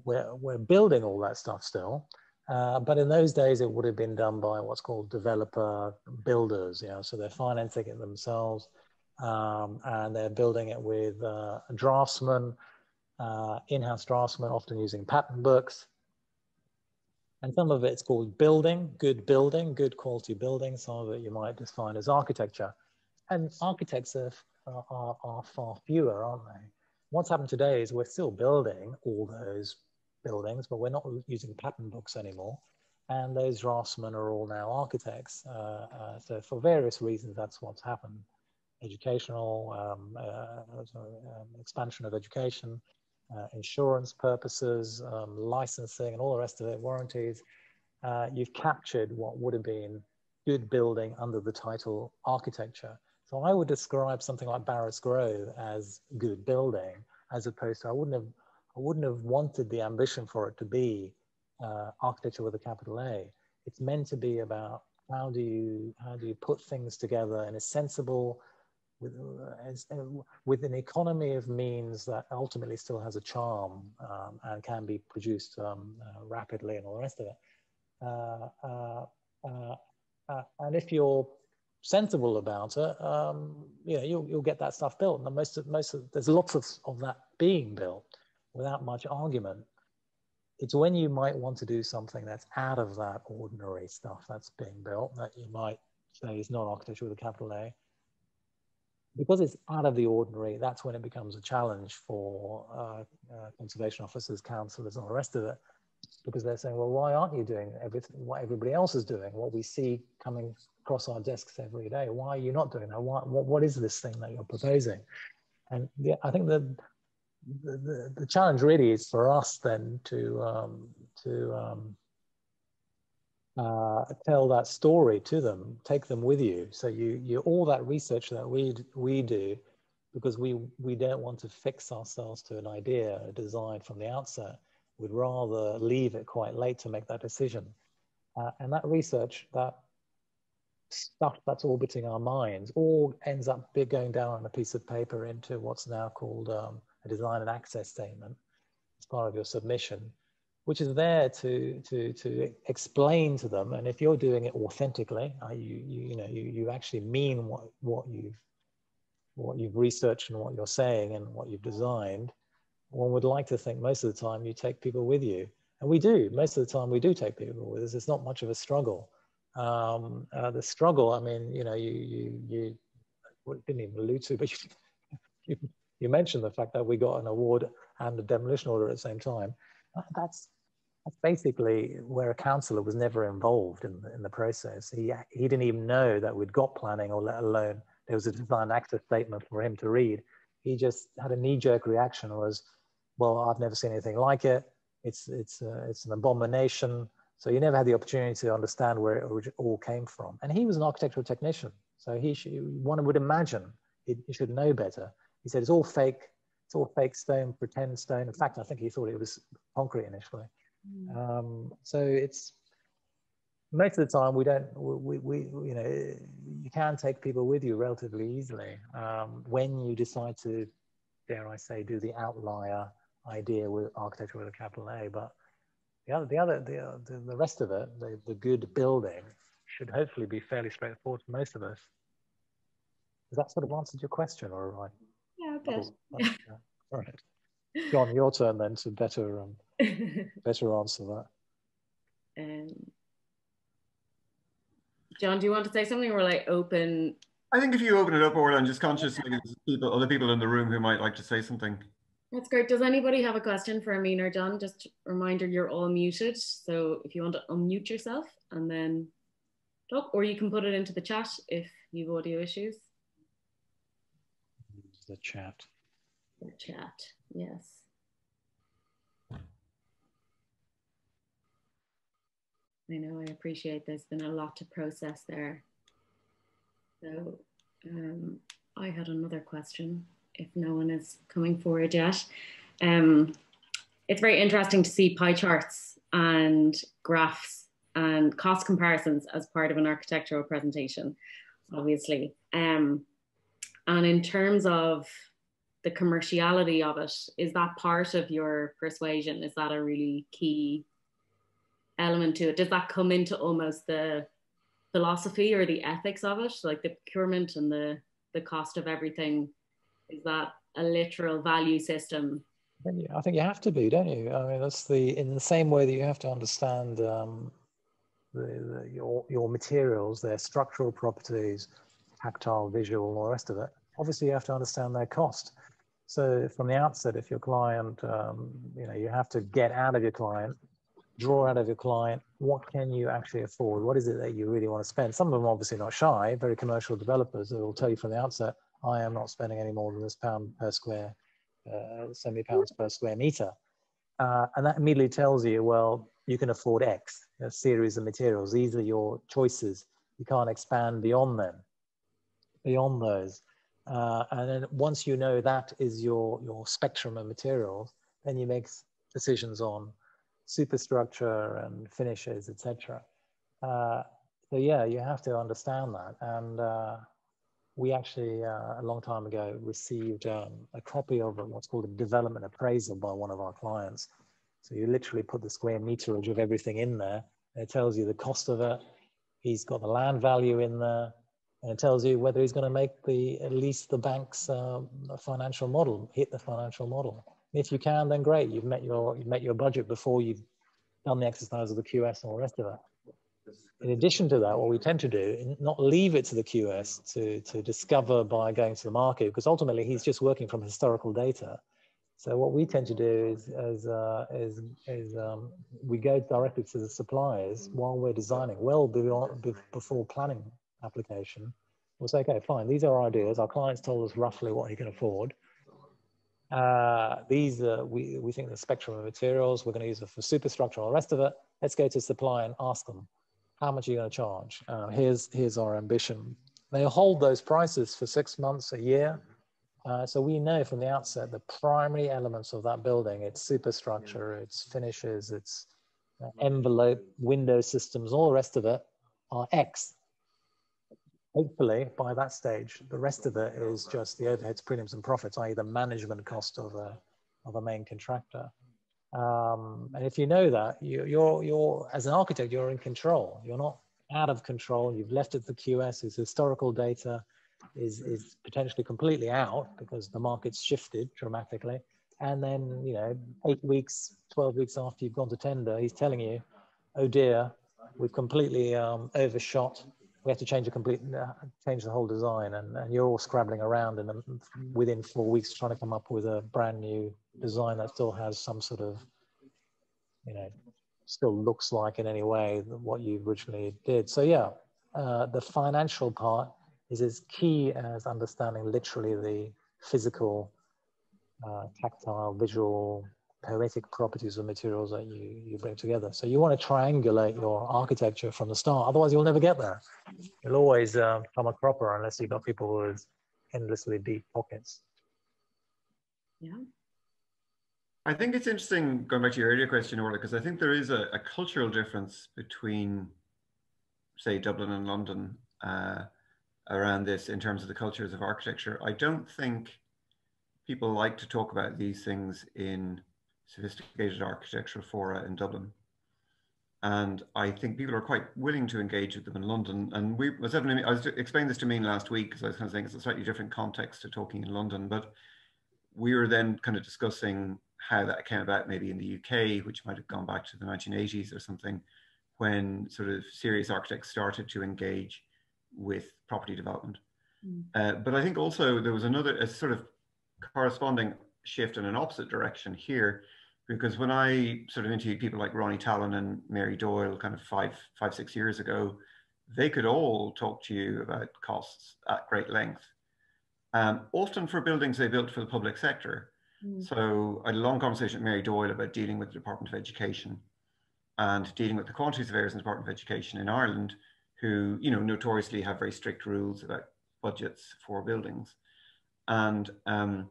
we're, we're building all that stuff still. Uh, but in those days, it would have been done by what's called developer builders. You know, so they're financing it themselves, um, and they're building it with uh, draftsmen, uh, in-house draftsmen, often using pattern books. And some of it's called building, good building, good quality building. Some of it you might define as architecture. And architects are, are, are far fewer, aren't they? What's happened today is we're still building all those buildings, but we're not using pattern books anymore. And those draftsmen are all now architects. Uh, uh, so for various reasons, that's what's happened. Educational, um, uh, um, expansion of education, uh, insurance purposes, um, licensing, and all the rest of it, warranties, uh, you've captured what would have been good building under the title architecture. So I would describe something like Barrett's Grove as good building, as opposed to I wouldn't have I wouldn't have wanted the ambition for it to be uh, architecture with a capital A. It's meant to be about how do you how do you put things together in a sensible with, as, uh, with an economy of means that ultimately still has a charm um, and can be produced um, uh, rapidly and all the rest of it. Uh, uh, uh, uh and if you're sensible about it, um, you know, you'll, you'll get that stuff built. And most of, most of, there's lots of, of that being built without much argument. It's when you might want to do something that's out of that ordinary stuff that's being built that you might say is not architecture with a capital A because it's out of the ordinary, that's when it becomes a challenge for uh, uh, conservation officers, councillors, and all the rest of it, because they're saying, well, why aren't you doing everything what everybody else is doing, what we see coming across our desks every day? Why are you not doing that? Why, what, what is this thing that you're proposing? And the, I think the, the, the, challenge really is for us then to, um, to um, uh, tell that story to them, take them with you. So you, you all that research that we we do, because we we don't want to fix ourselves to an idea, a design from the outset. We'd rather leave it quite late to make that decision. Uh, and that research, that stuff that's orbiting our minds, all ends up going down on a piece of paper into what's now called um, a design and access statement as part of your submission which is there to to to explain to them. And if you're doing it authentically, you, you you know you you actually mean what what you've what you've researched and what you're saying and what you've designed. One would like to think most of the time you take people with you, and we do. Most of the time we do take people with us. It's not much of a struggle. Um, uh, the struggle, I mean, you know, you you you didn't even allude to, but you, you, you mentioned the fact that we got an award and a demolition order at the same time. That's basically where a councillor was never involved in the, in the process. He, he didn't even know that we'd got planning or let alone there was a design access statement for him to read. He just had a knee-jerk reaction was, well, I've never seen anything like it. It's, it's, uh, it's an abomination. So you never had the opportunity to understand where it all came from. And he was an architectural technician. So he should, one would imagine he, he should know better. He said, it's all fake. It's all fake stone, pretend stone. In fact, I think he thought it was concrete initially. Um, so it's most of the time we don't we, we, you know you can take people with you relatively easily um, when you decide to dare I say do the outlier idea with architecture with a capital A but the other the other the, the, the rest of it the, the good building should hopefully be fairly straightforward for most of us Has that sort of answered your question, or I? Yeah, a bit. All right. John, your turn then to better um, better answer that. Um, John, do you want to say something or like open? I think if you open it up, or I'm just conscious maybe people, other people in the room who might like to say something. That's great. Does anybody have a question for Amin or John? Just a reminder, you're all muted. So if you want to unmute yourself and then talk, or you can put it into the chat if you have audio issues. The chat. The chat, yes. I know, I appreciate there's been a lot to process there. So um, I had another question if no one is coming forward yet. Um, it's very interesting to see pie charts and graphs and cost comparisons as part of an architectural presentation, obviously. Um, and in terms of the commerciality of it, is that part of your persuasion? Is that a really key element to it? Does that come into almost the philosophy or the ethics of it, like the procurement and the the cost of everything? Is that a literal value system? I think you have to be, don't you? I mean, that's the in the same way that you have to understand um, the, the, your your materials, their structural properties, tactile, visual, all the rest of it. Obviously, you have to understand their cost. So from the outset, if your client, um, you know, you have to get out of your client draw out of your client what can you actually afford? What is it that you really want to spend? Some of them obviously not shy very commercial developers that will tell you from the outset i am not spending any more than this pound per square uh, 70 pounds per square meter. Uh, and that immediately tells you well you can afford x a series of materials. These are your choices. You can't expand beyond them beyond those uh, and then once you know that is your your spectrum of materials then you make decisions on superstructure and finishes, etc. Uh, so yeah, you have to understand that. And uh, we actually, uh, a long time ago, received um, a copy of what's called a development appraisal by one of our clients. So you literally put the square meterage of everything in there. it tells you the cost of it. He's got the land value in there. And it tells you whether he's going to make the at least the bank's um, financial model, hit the financial model. If you can, then great. You've met your you've met your budget before you've done the exercise of the QS and all the rest of that. In addition to that, what we tend to do, is not leave it to the QS to, to discover by going to the market, because ultimately he's just working from historical data. So what we tend to do is, is, uh, is, is um, we go directly to the suppliers while we're designing, well beyond, before planning application. We'll say, okay, fine, these are our ideas. Our clients told us roughly what he can afford. Uh, these, uh, we, we think the spectrum of materials, we're going to use it for superstructure and all the rest of it. Let's go to supply and ask them, how much are you going to charge? Uh, here's, here's our ambition. They hold those prices for six months, a year. Uh, so we know from the outset the primary elements of that building, its superstructure, its finishes, its uh, envelope, window systems, all the rest of it are X hopefully by that stage, the rest of it is just the overheads, premiums, and profits, i.e., the management cost of a of a main contractor. Um, and if you know that, you, you're you're as an architect, you're in control. You're not out of control. You've left it to QS. His historical data is is potentially completely out because the market's shifted dramatically. And then you know, eight weeks, twelve weeks after you've gone to tender, he's telling you, "Oh dear, we've completely um, overshot we have to change a complete uh, change the whole design and, and you're all scrabbling around and within four weeks trying to come up with a brand new design that still has some sort of you know still looks like in any way what you originally did. So yeah uh, the financial part is as key as understanding literally the physical uh, tactile visual poetic properties of materials that you, you bring together. So you want to triangulate your architecture from the start. Otherwise, you'll never get there. You'll always um, come a cropper unless you've got people with endlessly deep pockets. Yeah. I think it's interesting going back to your earlier question, Orla, because I think there is a, a, cultural difference between, say, Dublin and London uh, around this in terms of the cultures of architecture. I don't think people like to talk about these things in sophisticated architectural fora in Dublin. and I think people are quite willing to engage with them in London. And we was I was explaining this to me last week because I was kind of saying it's a slightly different context to talking in London, but we were then kind of discussing how that came about maybe in the UK, which might have gone back to the 1980s or something, when sort of serious architects started to engage with property development. Mm. Uh, but I think also there was another a sort of corresponding shift in an opposite direction here, because when I sort of interviewed people like Ronnie Tallon and Mary Doyle kind of five, five, six years ago, they could all talk to you about costs at great length. Um, often for buildings they built for the public sector. Mm. So I had a long conversation with Mary Doyle about dealing with the Department of Education and dealing with the quantity surveyors in the Department of Education in Ireland, who, you know, notoriously have very strict rules about budgets for buildings. And um,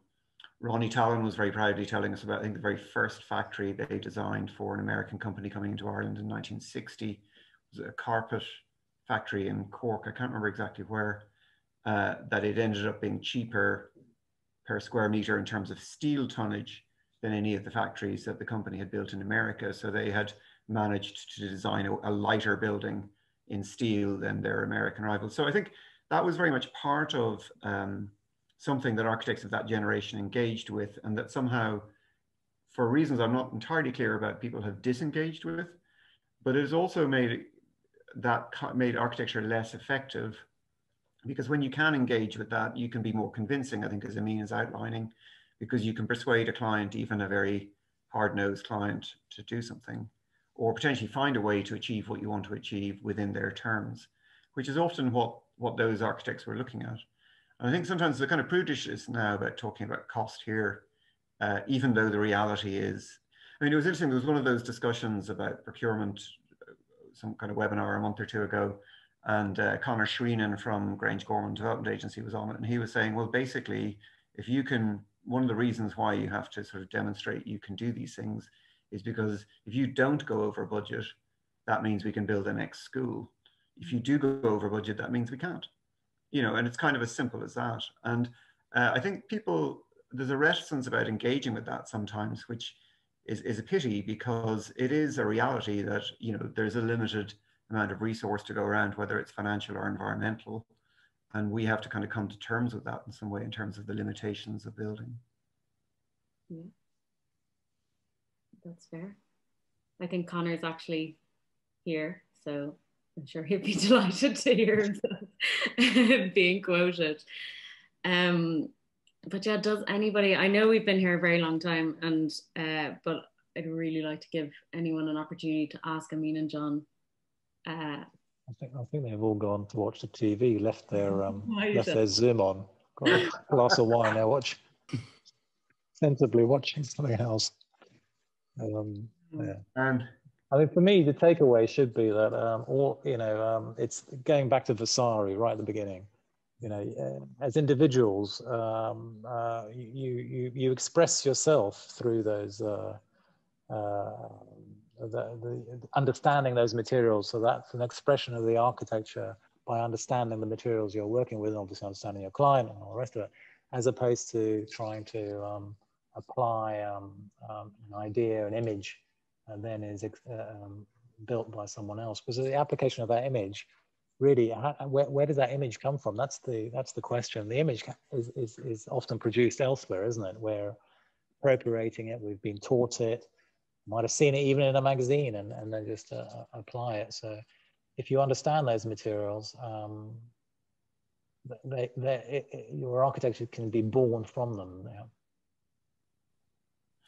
Ronnie Tallon was very proudly telling us about, I think, the very first factory they designed for an American company coming into Ireland in 1960. It was a carpet factory in Cork. I can't remember exactly where. Uh, that it ended up being cheaper per square meter in terms of steel tonnage than any of the factories that the company had built in America. So they had managed to design a, a lighter building in steel than their American rivals. So I think that was very much part of um, something that architects of that generation engaged with, and that somehow, for reasons I'm not entirely clear about, people have disengaged with. But it has also made that made architecture less effective because when you can engage with that, you can be more convincing, I think, as Amin is outlining, because you can persuade a client, even a very hard-nosed client, to do something, or potentially find a way to achieve what you want to achieve within their terms, which is often what, what those architects were looking at. I think sometimes the kind of prudishness now about talking about cost here, uh, even though the reality is, I mean, it was interesting, there was one of those discussions about procurement, uh, some kind of webinar a month or two ago, and uh, Connor Shreenan from Grangegorman Development Agency was on it, and he was saying, well, basically, if you can, one of the reasons why you have to sort of demonstrate you can do these things is because if you don't go over budget, that means we can build the next school. If you do go over budget, that means we can't. You know, and it's kind of as simple as that. And uh, I think people, there's a reticence about engaging with that sometimes, which is, is a pity because it is a reality that, you know, there's a limited amount of resource to go around, whether it's financial or environmental. And we have to kind of come to terms with that in some way in terms of the limitations of building. Yeah, that's fair. I think Connor's actually here, so I'm sure he'd be delighted to hear himself being quoted. Um, but yeah, does anybody? I know we've been here a very long time, and uh, but I'd really like to give anyone an opportunity to ask Amin and John uh, I think I think they've all gone to watch the TV, left their um, left their Zoom on, got a glass of wine. They're watching sensibly watching something else. Um, yeah. And I mean, for me, the takeaway should be that um, all you know, um, it's going back to Vasari right at the beginning. You know, uh, as individuals, um, uh, you you you express yourself through those. Uh, uh the, the understanding those materials. So that's an expression of the architecture by understanding the materials you're working with, and obviously understanding your client and all the rest of it, as opposed to trying to um, apply um, um, an idea, an image, then is um, built by someone else. Because the application of that image, really, how, where, where does that image come from? That's the that's the question. The image is, is, is often produced elsewhere, isn't it? We're appropriating it, we've been taught it, might have seen it even in a magazine and, and then just uh, apply it. So if you understand those materials, um, they, they, it, your architecture can be born from them. Yeah.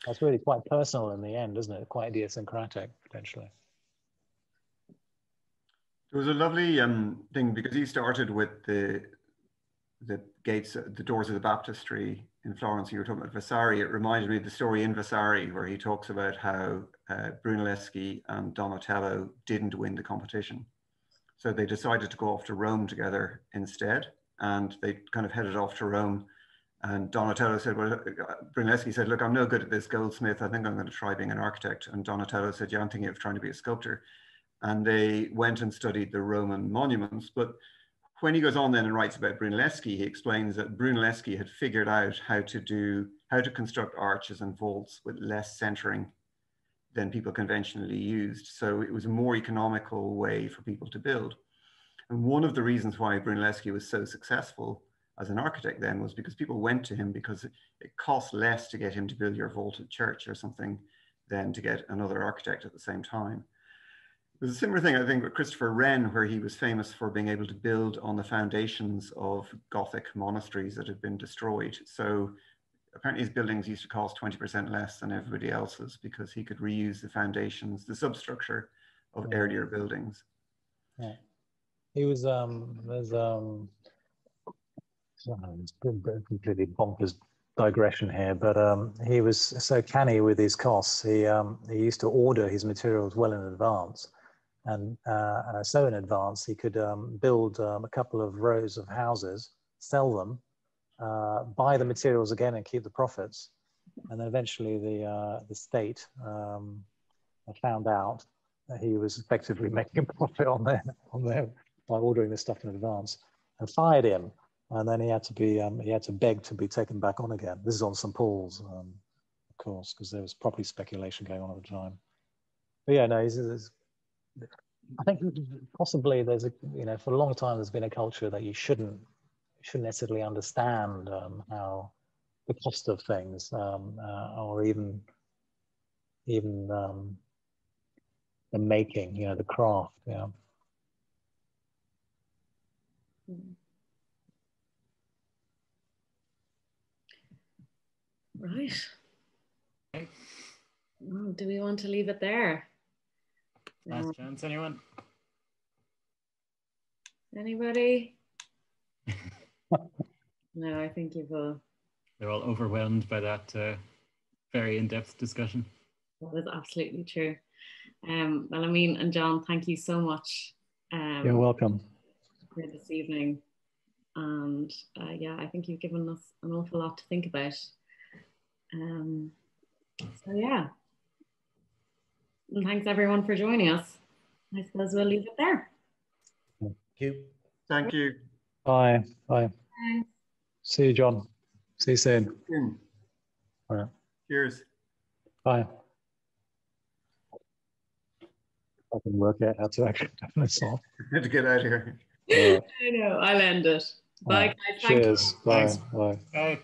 That's really quite personal in the end, isn't it? Quite idiosyncratic, potentially. It was a lovely um, thing because he started with the the gates, the doors of the baptistry in Florence, you were talking about Vasari, it reminded me of the story in Vasari where he talks about how uh, Brunelleschi and Donatello didn't win the competition. So they decided to go off to Rome together instead. And they kind of headed off to Rome. And Donatello said, well, uh, Brunelleschi said, look, I'm no good at this goldsmith. I think I'm going to try being an architect. And Donatello said, yeah, I'm thinking of trying to be a sculptor. And they went and studied the Roman monuments. But when he goes on then and writes about Brunelleschi, he explains that Brunelleschi had figured out how to do, how to construct arches and vaults with less centering than people conventionally used. So it was a more economical way for people to build. And one of the reasons why Brunelleschi was so successful as an architect then was because people went to him because it, cost less to get him to build your vaulted church or something than to get another architect at the same time. There's a similar thing, I think, with Christopher Wren, where he was famous for being able to build on the foundations of Gothic monasteries that had been destroyed. So apparently his buildings used to cost 20% less than everybody else's because he could reuse the foundations, the substructure of yeah. earlier buildings. Yeah. He was, um, there's, um, it's completely bonkers digression here, but um, he was so canny with his costs. He, um, he used to order his materials well in advance. And uh so in advance, he could um, build um, a couple of rows of houses, sell them, uh, buy the materials again and keep the profits. And then eventually the, uh, the state um, found out that he was effectively making a profit on their, on their, by ordering this stuff in advance and fired him. And then he had to be, um, he had to beg to be taken back on again. This is on St. Paul's, um, of course, because there was property speculation going on at the time. But yeah, no, he's, he's, I think possibly there's a, you know, for a long time there's been a culture that you shouldn't shouldn't necessarily understand um, how the cost of things um, uh, or even even um, the making, you know, the craft. Yeah. Right. Well, do we want to leave it there? Last chance, anyone? Anybody? no, I think you've. all. They're all overwhelmed by that uh, very in-depth discussion. That is absolutely true. Um, well, I mean, and John, thank you so much. Um, You're welcome. For this evening, and uh, yeah, I think you've given us an awful lot to think about. Um, so yeah, and thanks everyone for joining us. I suppose we'll leave it there. Thank you. Thank you. Bye. Bye. See you, John. See you soon. All right. Cheers. Bye. I can work out how to actually turn this off. Had to get out of here. I know. I'll end it. Bye, right. Cheers. Bye. Bye. Bye.